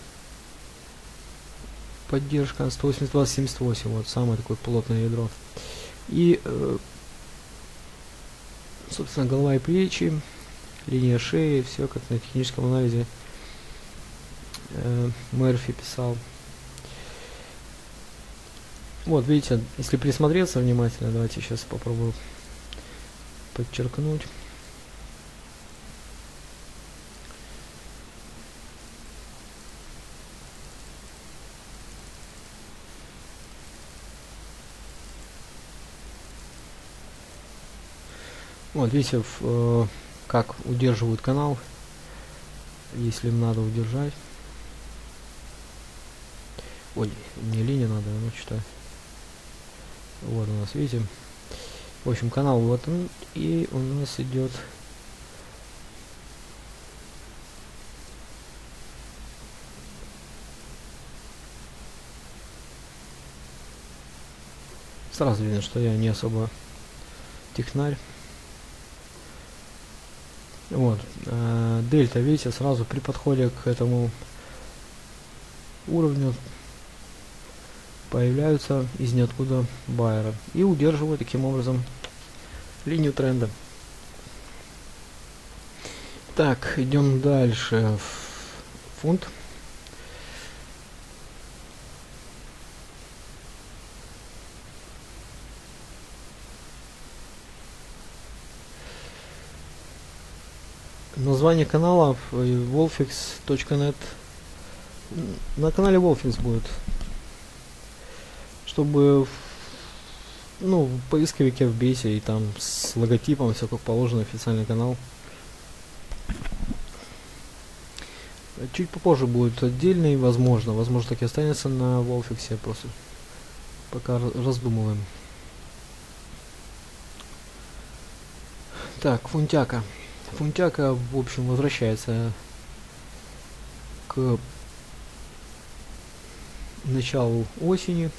поддержка 182-78, вот самое такое плотное ядро. И, э, собственно, голова и плечи, линия шеи, все как на техническом анализе э, Мерфи писал. Вот, видите, если присмотреться внимательно, давайте сейчас попробую подчеркнуть. Вот, видите, в, э, как удерживают канал, если им надо удержать. Ой, не линия надо, ну что. Вот у нас, видите. В общем, канал вот он. И у нас идет Сразу видно, что я не особо технарь. Вот. Э, дельта, видите, сразу при подходе к этому уровню появляются из ниоткуда байеры и удерживают таким образом линию тренда. Так, идем дальше. Фунт. Название канала wolfix.net на канале Wolfix будет чтобы ну, в поисковике вбейте и там с логотипом все как положено, официальный канал. Чуть попозже будет отдельный, возможно, возможно так и останется на Wolfix, просто пока раздумываем. Так, Фунтяка. Фунтяка, в общем, возвращается к началу осени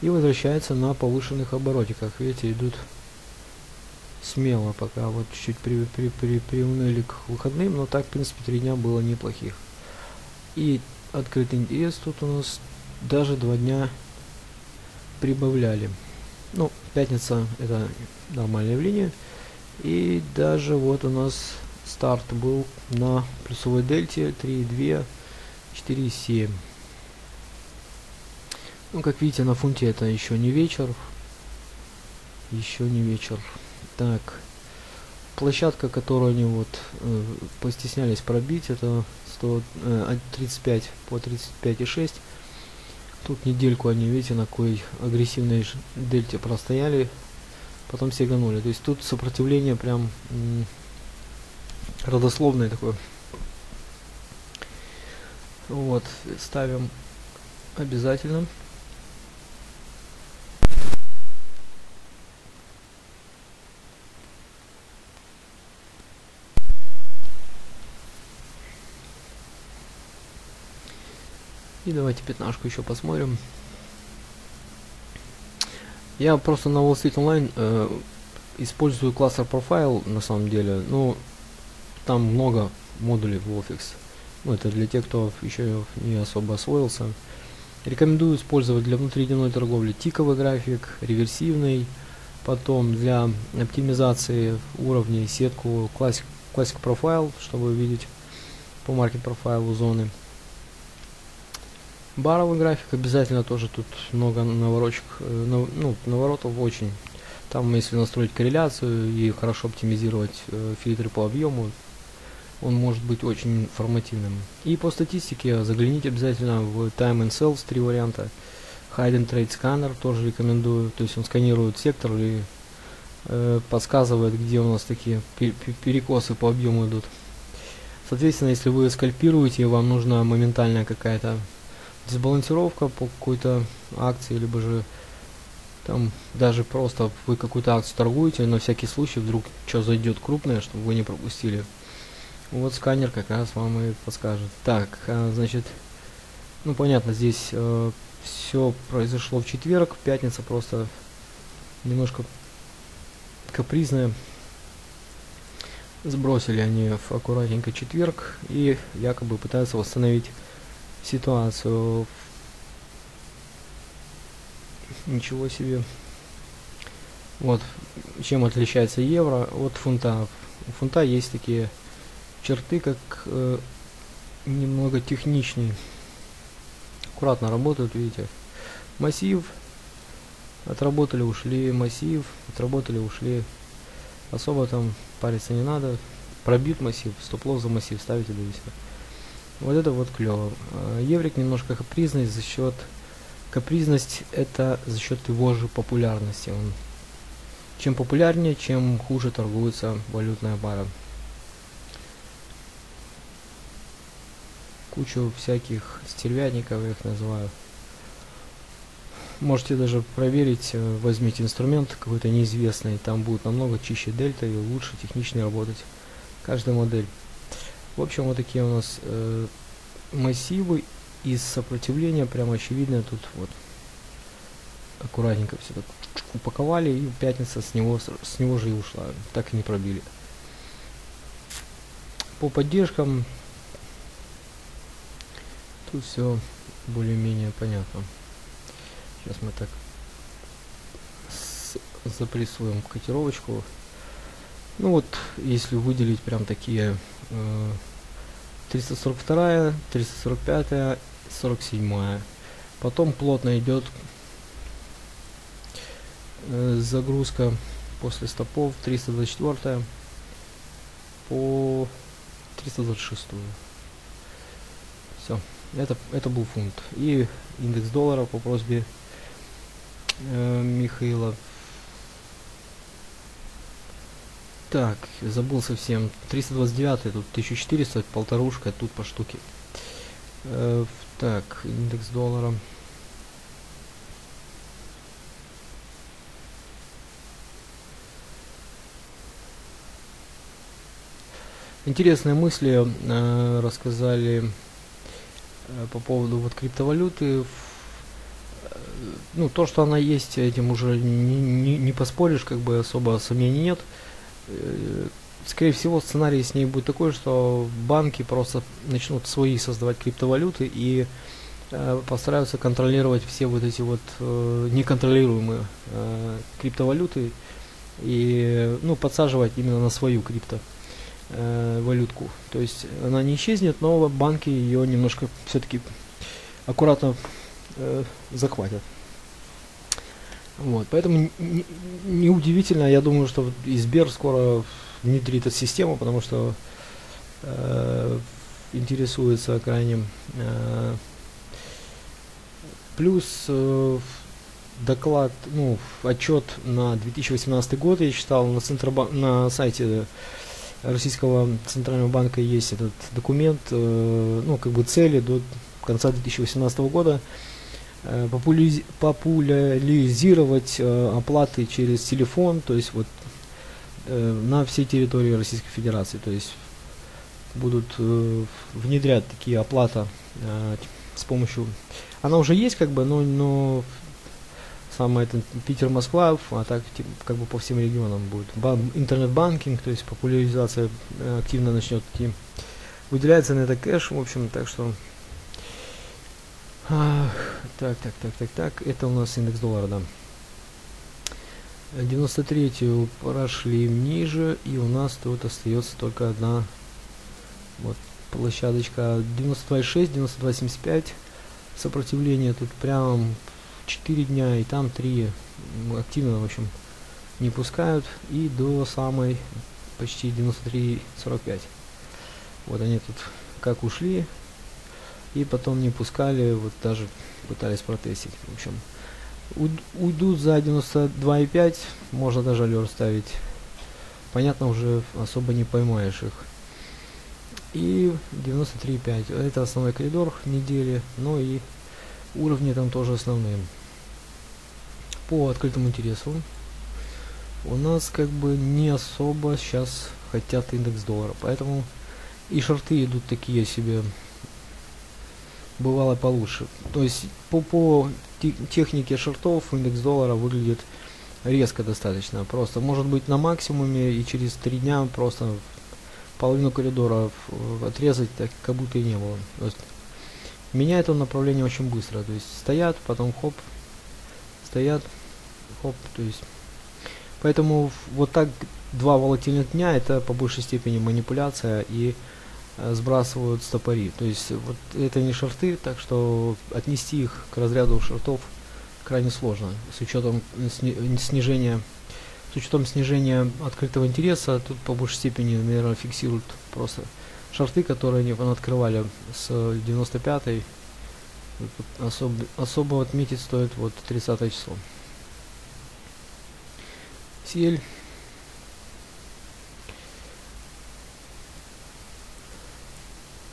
и возвращается на повышенных оборотиках. Видите, идут смело, пока вот чуть-чуть при, при, при, приуныли к выходным, но так, в принципе, три дня было неплохих. И открытый интерес тут у нас даже два дня прибавляли. Ну, пятница это нормальное явление. И даже вот у нас старт был на плюсовой дельте 3,2, 4,7. Ну, как видите, на фунте это еще не вечер. Еще не вечер. Так. Площадка, которую они вот э, постеснялись пробить, это 100, э, 35 по 35,6. Тут недельку они, видите, на какой агрессивной дельте простояли. Потом сиганули. То есть тут сопротивление прям родословное такое. Вот, ставим обязательно. И давайте пятнашку еще посмотрим. Я просто на Wall Street Online э, использую классер Profile на самом деле. Ну, там много модулей в Wolfix. Ну, это для тех, кто еще не особо освоился. Рекомендую использовать для внутридневной торговли тиковый график, реверсивный, потом для оптимизации уровней сетку Classic, Classic Profile, чтобы увидеть по Market Profile зоны. Баровый график обязательно тоже тут много наворочек, э, ну, наворотов очень. Там, если настроить корреляцию и хорошо оптимизировать э, фильтры по объему, он может быть очень информативным. И по статистике загляните обязательно в Time and Cells, три варианта. Hide and Trade Scanner тоже рекомендую, то есть он сканирует сектор и э, подсказывает, где у нас такие перекосы по объему идут. Соответственно, если вы скальпируете, вам нужна моментальная какая-то дисбалансировка по какой-то акции, либо же там даже просто вы какую-то акцию торгуете, на всякий случай вдруг что зайдет крупное, чтобы вы не пропустили. Вот сканер как раз вам и подскажет. Так, а, значит, ну понятно, здесь э, все произошло в четверг, пятница просто немножко капризная. Сбросили они аккуратненько четверг и якобы пытаются восстановить ситуацию. Ничего себе. Вот чем отличается евро от фунта. У фунта есть такие черты, как э, немного техничнее. Аккуратно работают, видите. Массив. Отработали, ушли. Массив. Отработали, ушли. Особо там париться не надо. Пробит массив. Стоп-лосс за массив ставите, да. Вот это вот клево. А, еврик немножко капризный за счет... Капризность это за счет его же популярности. Он чем популярнее, чем хуже торгуется валютная пара. Кучу всяких стервятников, я их называю. Можете даже проверить, э, возьмите инструмент какой-то неизвестный, там будет намного чище дельта и лучше техничнее работать каждая модель. В общем, вот такие у нас э, массивы из сопротивления, прямо очевидно тут вот. Аккуратненько все так упаковали и пятница с него с него же и ушла. Так и не пробили. По поддержкам тут все более-менее понятно. Сейчас мы так запрессуем котировочку. Ну вот если выделить прям такие э, 342, 345, 47. Потом плотно идет э, загрузка после стопов 324 по 326. Все, это, это был фунт. И индекс доллара по просьбе э, Михаила. Так, забыл совсем. 329 тут 1400, полторушка, тут по штуке. Э, так, индекс доллара. Интересные мысли э, рассказали э, по поводу вот криптовалюты. Э, ну, то, что она есть, этим уже не, не, не поспоришь, как бы особо сомнений нет. Э, скорее всего, сценарий с ней будет такой, что банки просто начнут свои создавать криптовалюты и э, постараются контролировать все вот эти вот э, неконтролируемые э, криптовалюты и ну, подсаживать именно на свою крипто э. То есть она не исчезнет, но банки ее немножко все-таки аккуратно э, захватят. Вот, поэтому неудивительно, не я думаю, что и Сбер скоро внедрит эту систему, потому что э, интересуется крайним. Э, плюс э, доклад, ну, отчет на 2018 год я читал на, Центробан на сайте Российского Центрального банка есть этот документ, э, ну, как бы цели до конца 2018 года популяризировать э, оплаты через телефон, то есть вот на всей территории Российской Федерации, то есть будут внедрять такие оплаты с помощью, она уже есть как бы, но, но самое это Питер-Москва, а так как бы по всем регионам будет. Интернет-банкинг, то есть популяризация э, активно начнет идти. Выделяется на это кэш, в общем, так что... Ах, так, так, так, так, так, это у нас индекс доллара, да. 93 прошли ниже, и у нас тут остается только одна вот площадочка. 92.6, 92.75 сопротивление тут прям 4 дня, и там 3 активно, в общем, не пускают, и до самой почти 93-45. Вот они тут как ушли, и потом не пускали, вот даже пытались протестить. В общем, уйдут за 92,5, можно даже аллер ставить. Понятно, уже особо не поймаешь их. И 93,5. Это основной коридор недели, но и уровни там тоже основные по открытому интересу у нас как бы не особо сейчас хотят индекс доллара. Поэтому и шорты идут такие себе бывало получше. То есть по, по технике шортов индекс доллара выглядит резко достаточно. Просто может быть на максимуме и через три дня просто половину коридора отрезать, так как будто и не было. То есть меняет он направление очень быстро. То есть стоят, потом хоп, стоят, хоп, то есть поэтому вот так два волатильных дня это по большей степени манипуляция и э, сбрасывают стопори. То есть вот это не шорты, так что отнести их к разряду шортов крайне сложно. С учетом сни снижения с учетом снижения открытого интереса, тут по большей степени, наверное, фиксируют просто шорты, которые они открывали с 95-й. Особо, особо отметить стоит вот 30 число сель.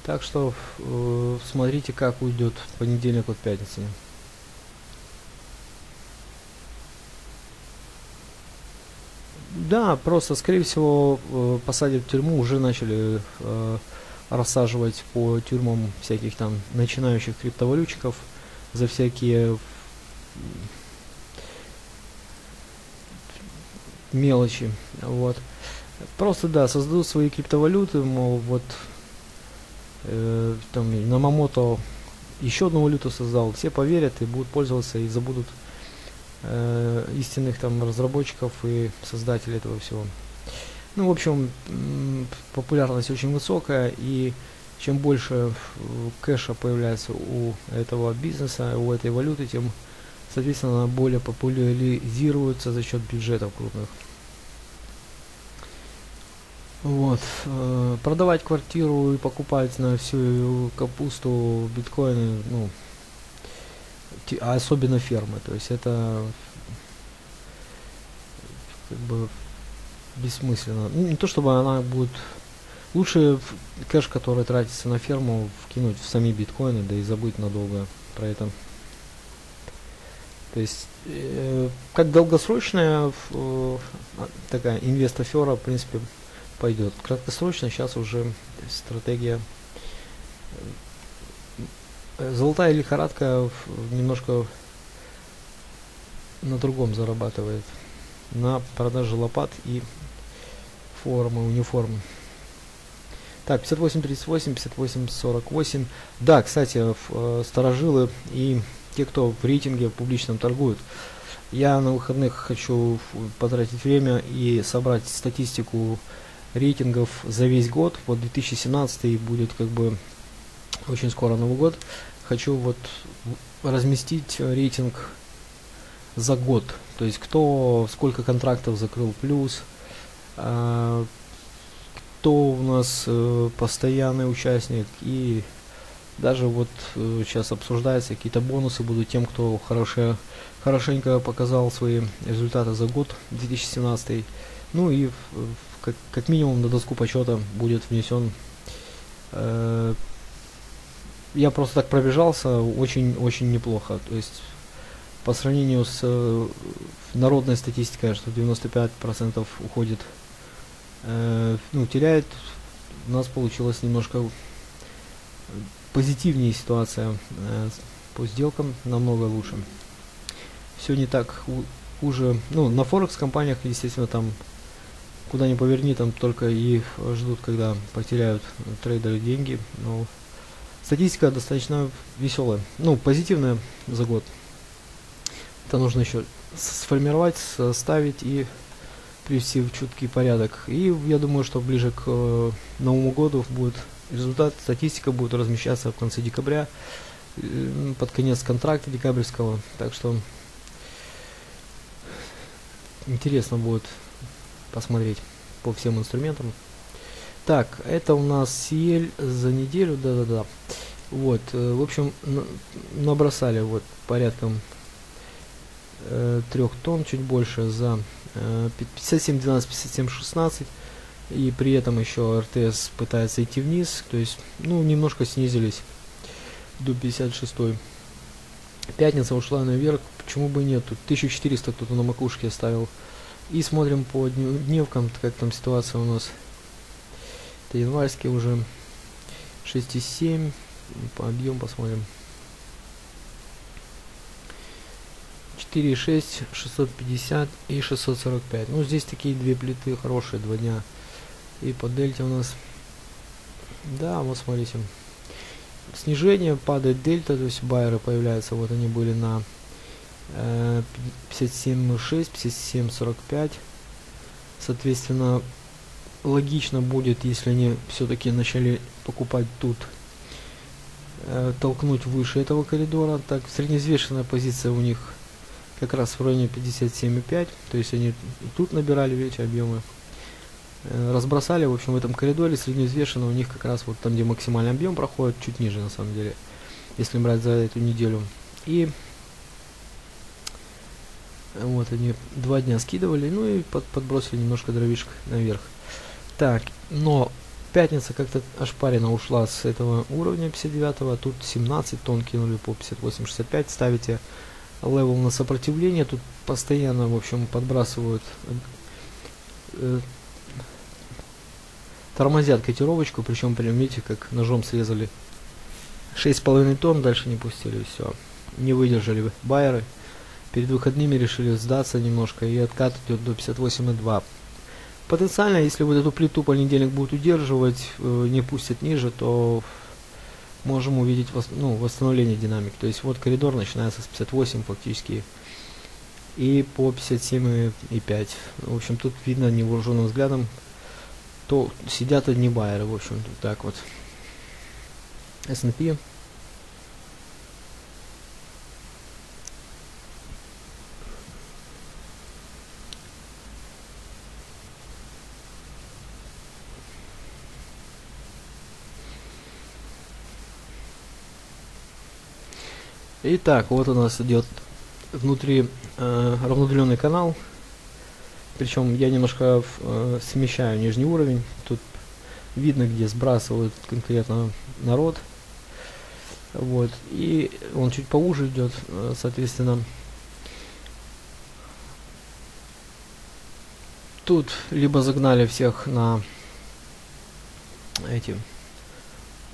Так что э, смотрите, как уйдет понедельник от пятницы. Да, просто, скорее всего, э, посадят в тюрьму, уже начали э, рассаживать по тюрьмам всяких там начинающих криптовалютчиков за всякие мелочи. Вот. Просто, да, создадут свои криптовалюты, мол, вот э, там на Мамото еще одну валюту создал, все поверят и будут пользоваться и забудут э, истинных там разработчиков и создателей этого всего. Ну, в общем, популярность очень высокая, и чем больше э, кэша появляется у этого бизнеса, у этой валюты, тем, соответственно, она более популяризируется за счет бюджетов крупных. Вот. Э, продавать квартиру и покупать на всю капусту биткоины, ну, а особенно фермы. То есть это как бы бессмысленно. Ну, не то чтобы она будет лучше кэш, который тратится на ферму, вкинуть в сами биткоины, да и забыть надолго про это. То есть, э, как долгосрочная э, такая инвестофера, в принципе, пойдет. Краткосрочно сейчас уже стратегия э, золотая лихорадка немножко на другом зарабатывает. На продаже лопат и формы, униформы. Так, 58.38, 58.48. Да, кстати, э, сторожилы и те, кто в рейтинге публичном торгуют. Я на выходных хочу потратить время и собрать статистику рейтингов за весь год. Вот 2017 будет как бы очень скоро Новый год. Хочу вот разместить рейтинг за год. То есть кто сколько контрактов закрыл плюс, э, кто у нас э, постоянный участник и даже вот э, сейчас обсуждается какие-то бонусы будут тем, кто хорошо, хорошенько показал свои результаты за год 2017. Ну и как, как минимум на доску почета будет внесен э, я просто так пробежался очень-очень неплохо. То есть по сравнению с э, народной статистикой, что 95% уходит, э, ну, теряет, у нас получилось немножко позитивнее ситуация э, по сделкам, намного лучше. Все не так хуже. Ну, на Форекс компаниях, естественно, там куда ни поверни, там только и ждут, когда потеряют трейдеры деньги. Но статистика достаточно веселая. Ну, позитивная за год. Это нужно еще сформировать, составить и привести в чуткий порядок. И я думаю, что ближе к э, Новому году будет Результат, статистика будет размещаться в конце декабря, э, под конец контракта декабрьского. Так что интересно будет посмотреть по всем инструментам. Так, это у нас CL за неделю, да-да-да. Вот, э, в общем, набросали вот порядком э, трех тонн, чуть больше за э, 57, 12, 57, 16 и при этом еще РТС пытается идти вниз, то есть, ну, немножко снизились до 56 -й. Пятница ушла наверх, почему бы нет, тут 1400 кто-то на макушке оставил. И смотрим по дневкам, как там ситуация у нас. Это январьский уже 6,7, по объему посмотрим. 4,6, 650 и 645. Ну, здесь такие две плиты хорошие, два дня. И по дельте у нас, да, вот смотрите, снижение, падает дельта, то есть байеры появляются, вот они были на э, 57.6, 57.45, соответственно, логично будет, если они все-таки начали покупать тут, э, толкнуть выше этого коридора, так, среднеизвешенная позиция у них как раз в районе 57,5, то есть они и тут набирали, видите, объемы. Э, разбросали, в общем, в этом коридоре среднеизвешенно у них как раз вот там, где максимальный объем проходит, чуть ниже на самом деле, если брать за эту неделю. И вот они два дня скидывали, ну и под, подбросили немножко дровишек наверх. Так, но пятница как-то ошпаренно ушла с этого уровня 59, а тут 17 тонн кинули по 58-65, ставите level на сопротивление, тут постоянно, в общем, подбрасывают э, тормозят котировочку, причем прям видите, как ножом срезали 6,5 тонн, дальше не пустили, все. Не выдержали байеры. Перед выходными решили сдаться немножко, и откат идет до 58,2. Потенциально, если вот эту плиту понедельник будут удерживать, э, не пустят ниже, то можем увидеть вос, ну, восстановление динамики. То есть вот коридор начинается с 58 фактически и по 57,5. В общем, тут видно невооруженным взглядом, то сидят одни байеры, в общем, так вот. S&P. Итак, вот у нас идет внутри э, равноудаленный канал Причем я немножко э, смещаю нижний уровень. Тут видно, где сбрасывают конкретно народ. Вот. И он чуть поуже идет, э, соответственно. Тут либо загнали всех на эти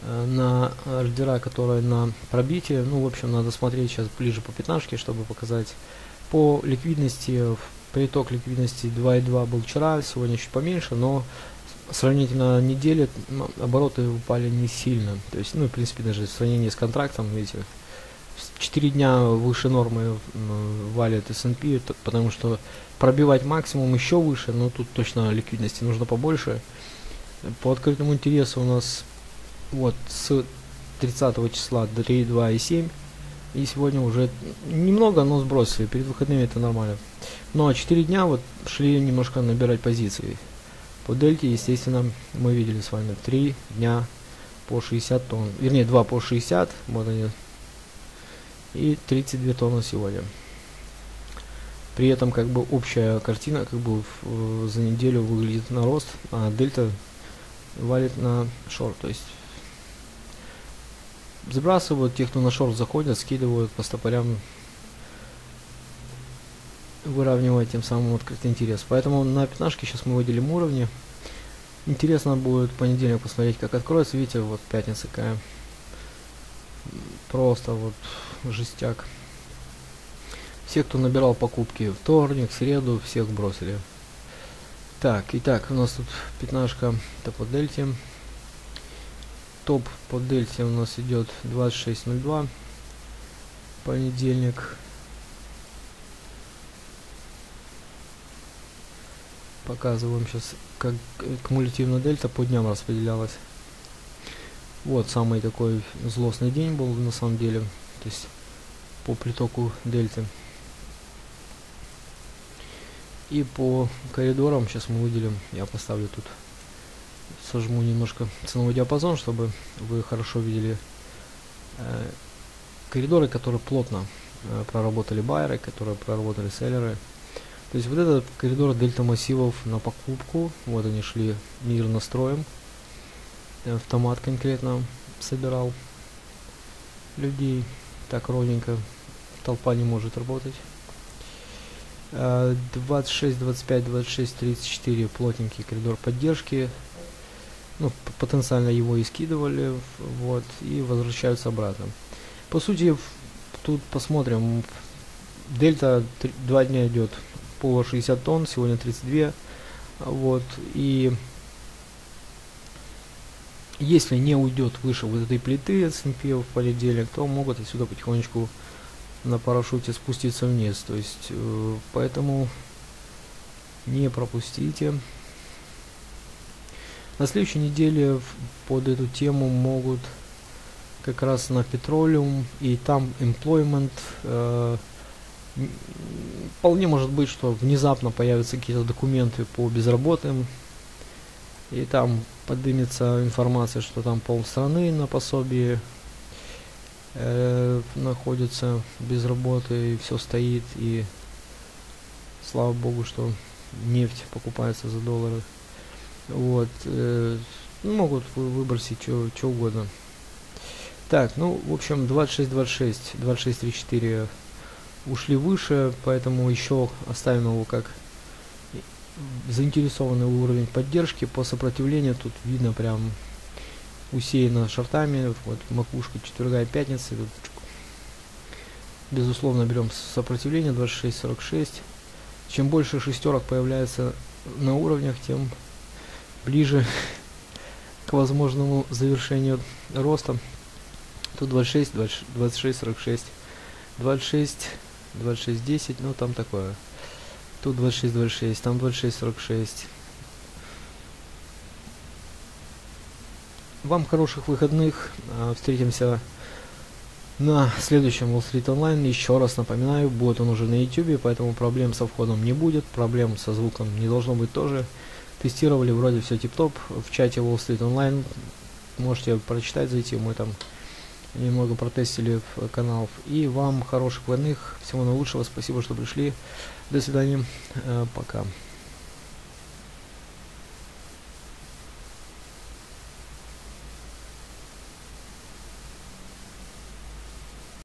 на ордера, которые на пробитие. Ну, в общем, надо смотреть сейчас ближе по пятнашке, чтобы показать. По ликвидности, приток ликвидности 2.2 был вчера, сегодня чуть поменьше, но сравнительно неделе обороты упали не сильно. То есть, ну, в принципе, даже в сравнении с контрактом, видите, 4 дня выше нормы валит S&P, потому что пробивать максимум еще выше, но тут точно ликвидности нужно побольше. По открытому интересу у нас вот с 30 числа до 3.2 и сегодня уже немного, но сбросили. Перед выходными это нормально. Но ну, а 4 дня вот шли немножко набирать позиции. По дельте, естественно, мы видели с вами 3 дня по 60 тонн. Вернее, 2 по 60. Вот они. И 32 тонны сегодня. При этом как бы общая картина как бы в, за неделю выглядит на рост, а дельта валит на шорт. То есть сбрасывают тех, кто на шорт заходят, скидывают по стопорям, выравнивая тем самым открытый интерес. Поэтому на пятнашке сейчас мы выделим уровни. Интересно будет в понедельник посмотреть, как откроется. Видите, вот пятница какая. Просто вот жестяк. Все, кто набирал покупки вторник, среду, всех бросили. Так, итак, у нас тут пятнашка это по дельте топ по дельте у нас идет 26.02 понедельник. Показываем сейчас как кумулятивная дельта по дням распределялась. Вот самый такой злостный день был на самом деле то есть по притоку дельты. И по коридорам сейчас мы выделим я поставлю тут сожму немножко ценовой диапазон, чтобы вы хорошо видели э, коридоры, которые плотно э, проработали байеры, которые проработали селлеры. То есть вот этот коридор дельта массивов на покупку, вот они шли мирно строем, э, автомат конкретно собирал людей, так ровненько, толпа не может работать. 26, 25, 26, 34 плотненький коридор поддержки, ну, потенциально его и скидывали, вот, и возвращаются обратно. По сути, тут посмотрим, дельта 3, 2 дня идет по 60 тонн, сегодня 32, вот, и если не уйдет выше вот этой плиты S&P в понедельник, то могут отсюда потихонечку на парашюте спуститься вниз, то есть, э, поэтому не пропустите. На следующей неделе под эту тему могут как раз на Petroleum и там employment э, вполне может быть, что внезапно появятся какие-то документы по безработным и там поднимется информация, что там полстраны на пособии э, находится без работы и все стоит и слава богу, что нефть покупается за доллары. Вот. Э, ну, могут выбросить что угодно. Так, ну, в общем, 26-26, 26-34 ушли выше, поэтому еще оставим его как заинтересованный уровень поддержки. По сопротивлению тут видно прям усеяно шартами. Вот макушка четверга и пятницы. Тут, безусловно, берем сопротивление 26-46. Чем больше шестерок появляется на уровнях, тем ближе к возможному завершению роста. Тут 26, 20, 26, 46, 26, 26, 10, ну там такое. Тут 26, 26, там 26, 46. Вам хороших выходных. А, встретимся на следующем Wall Street Online. Еще раз напоминаю, будет он уже на YouTube, поэтому проблем со входом не будет, проблем со звуком не должно быть тоже. Тестировали, вроде все тип-топ. В чате Wall Street Online можете прочитать, зайти. Мы там немного протестили каналов. И вам хороших выходных. Всего наилучшего. Спасибо, что пришли. До свидания. Э, пока.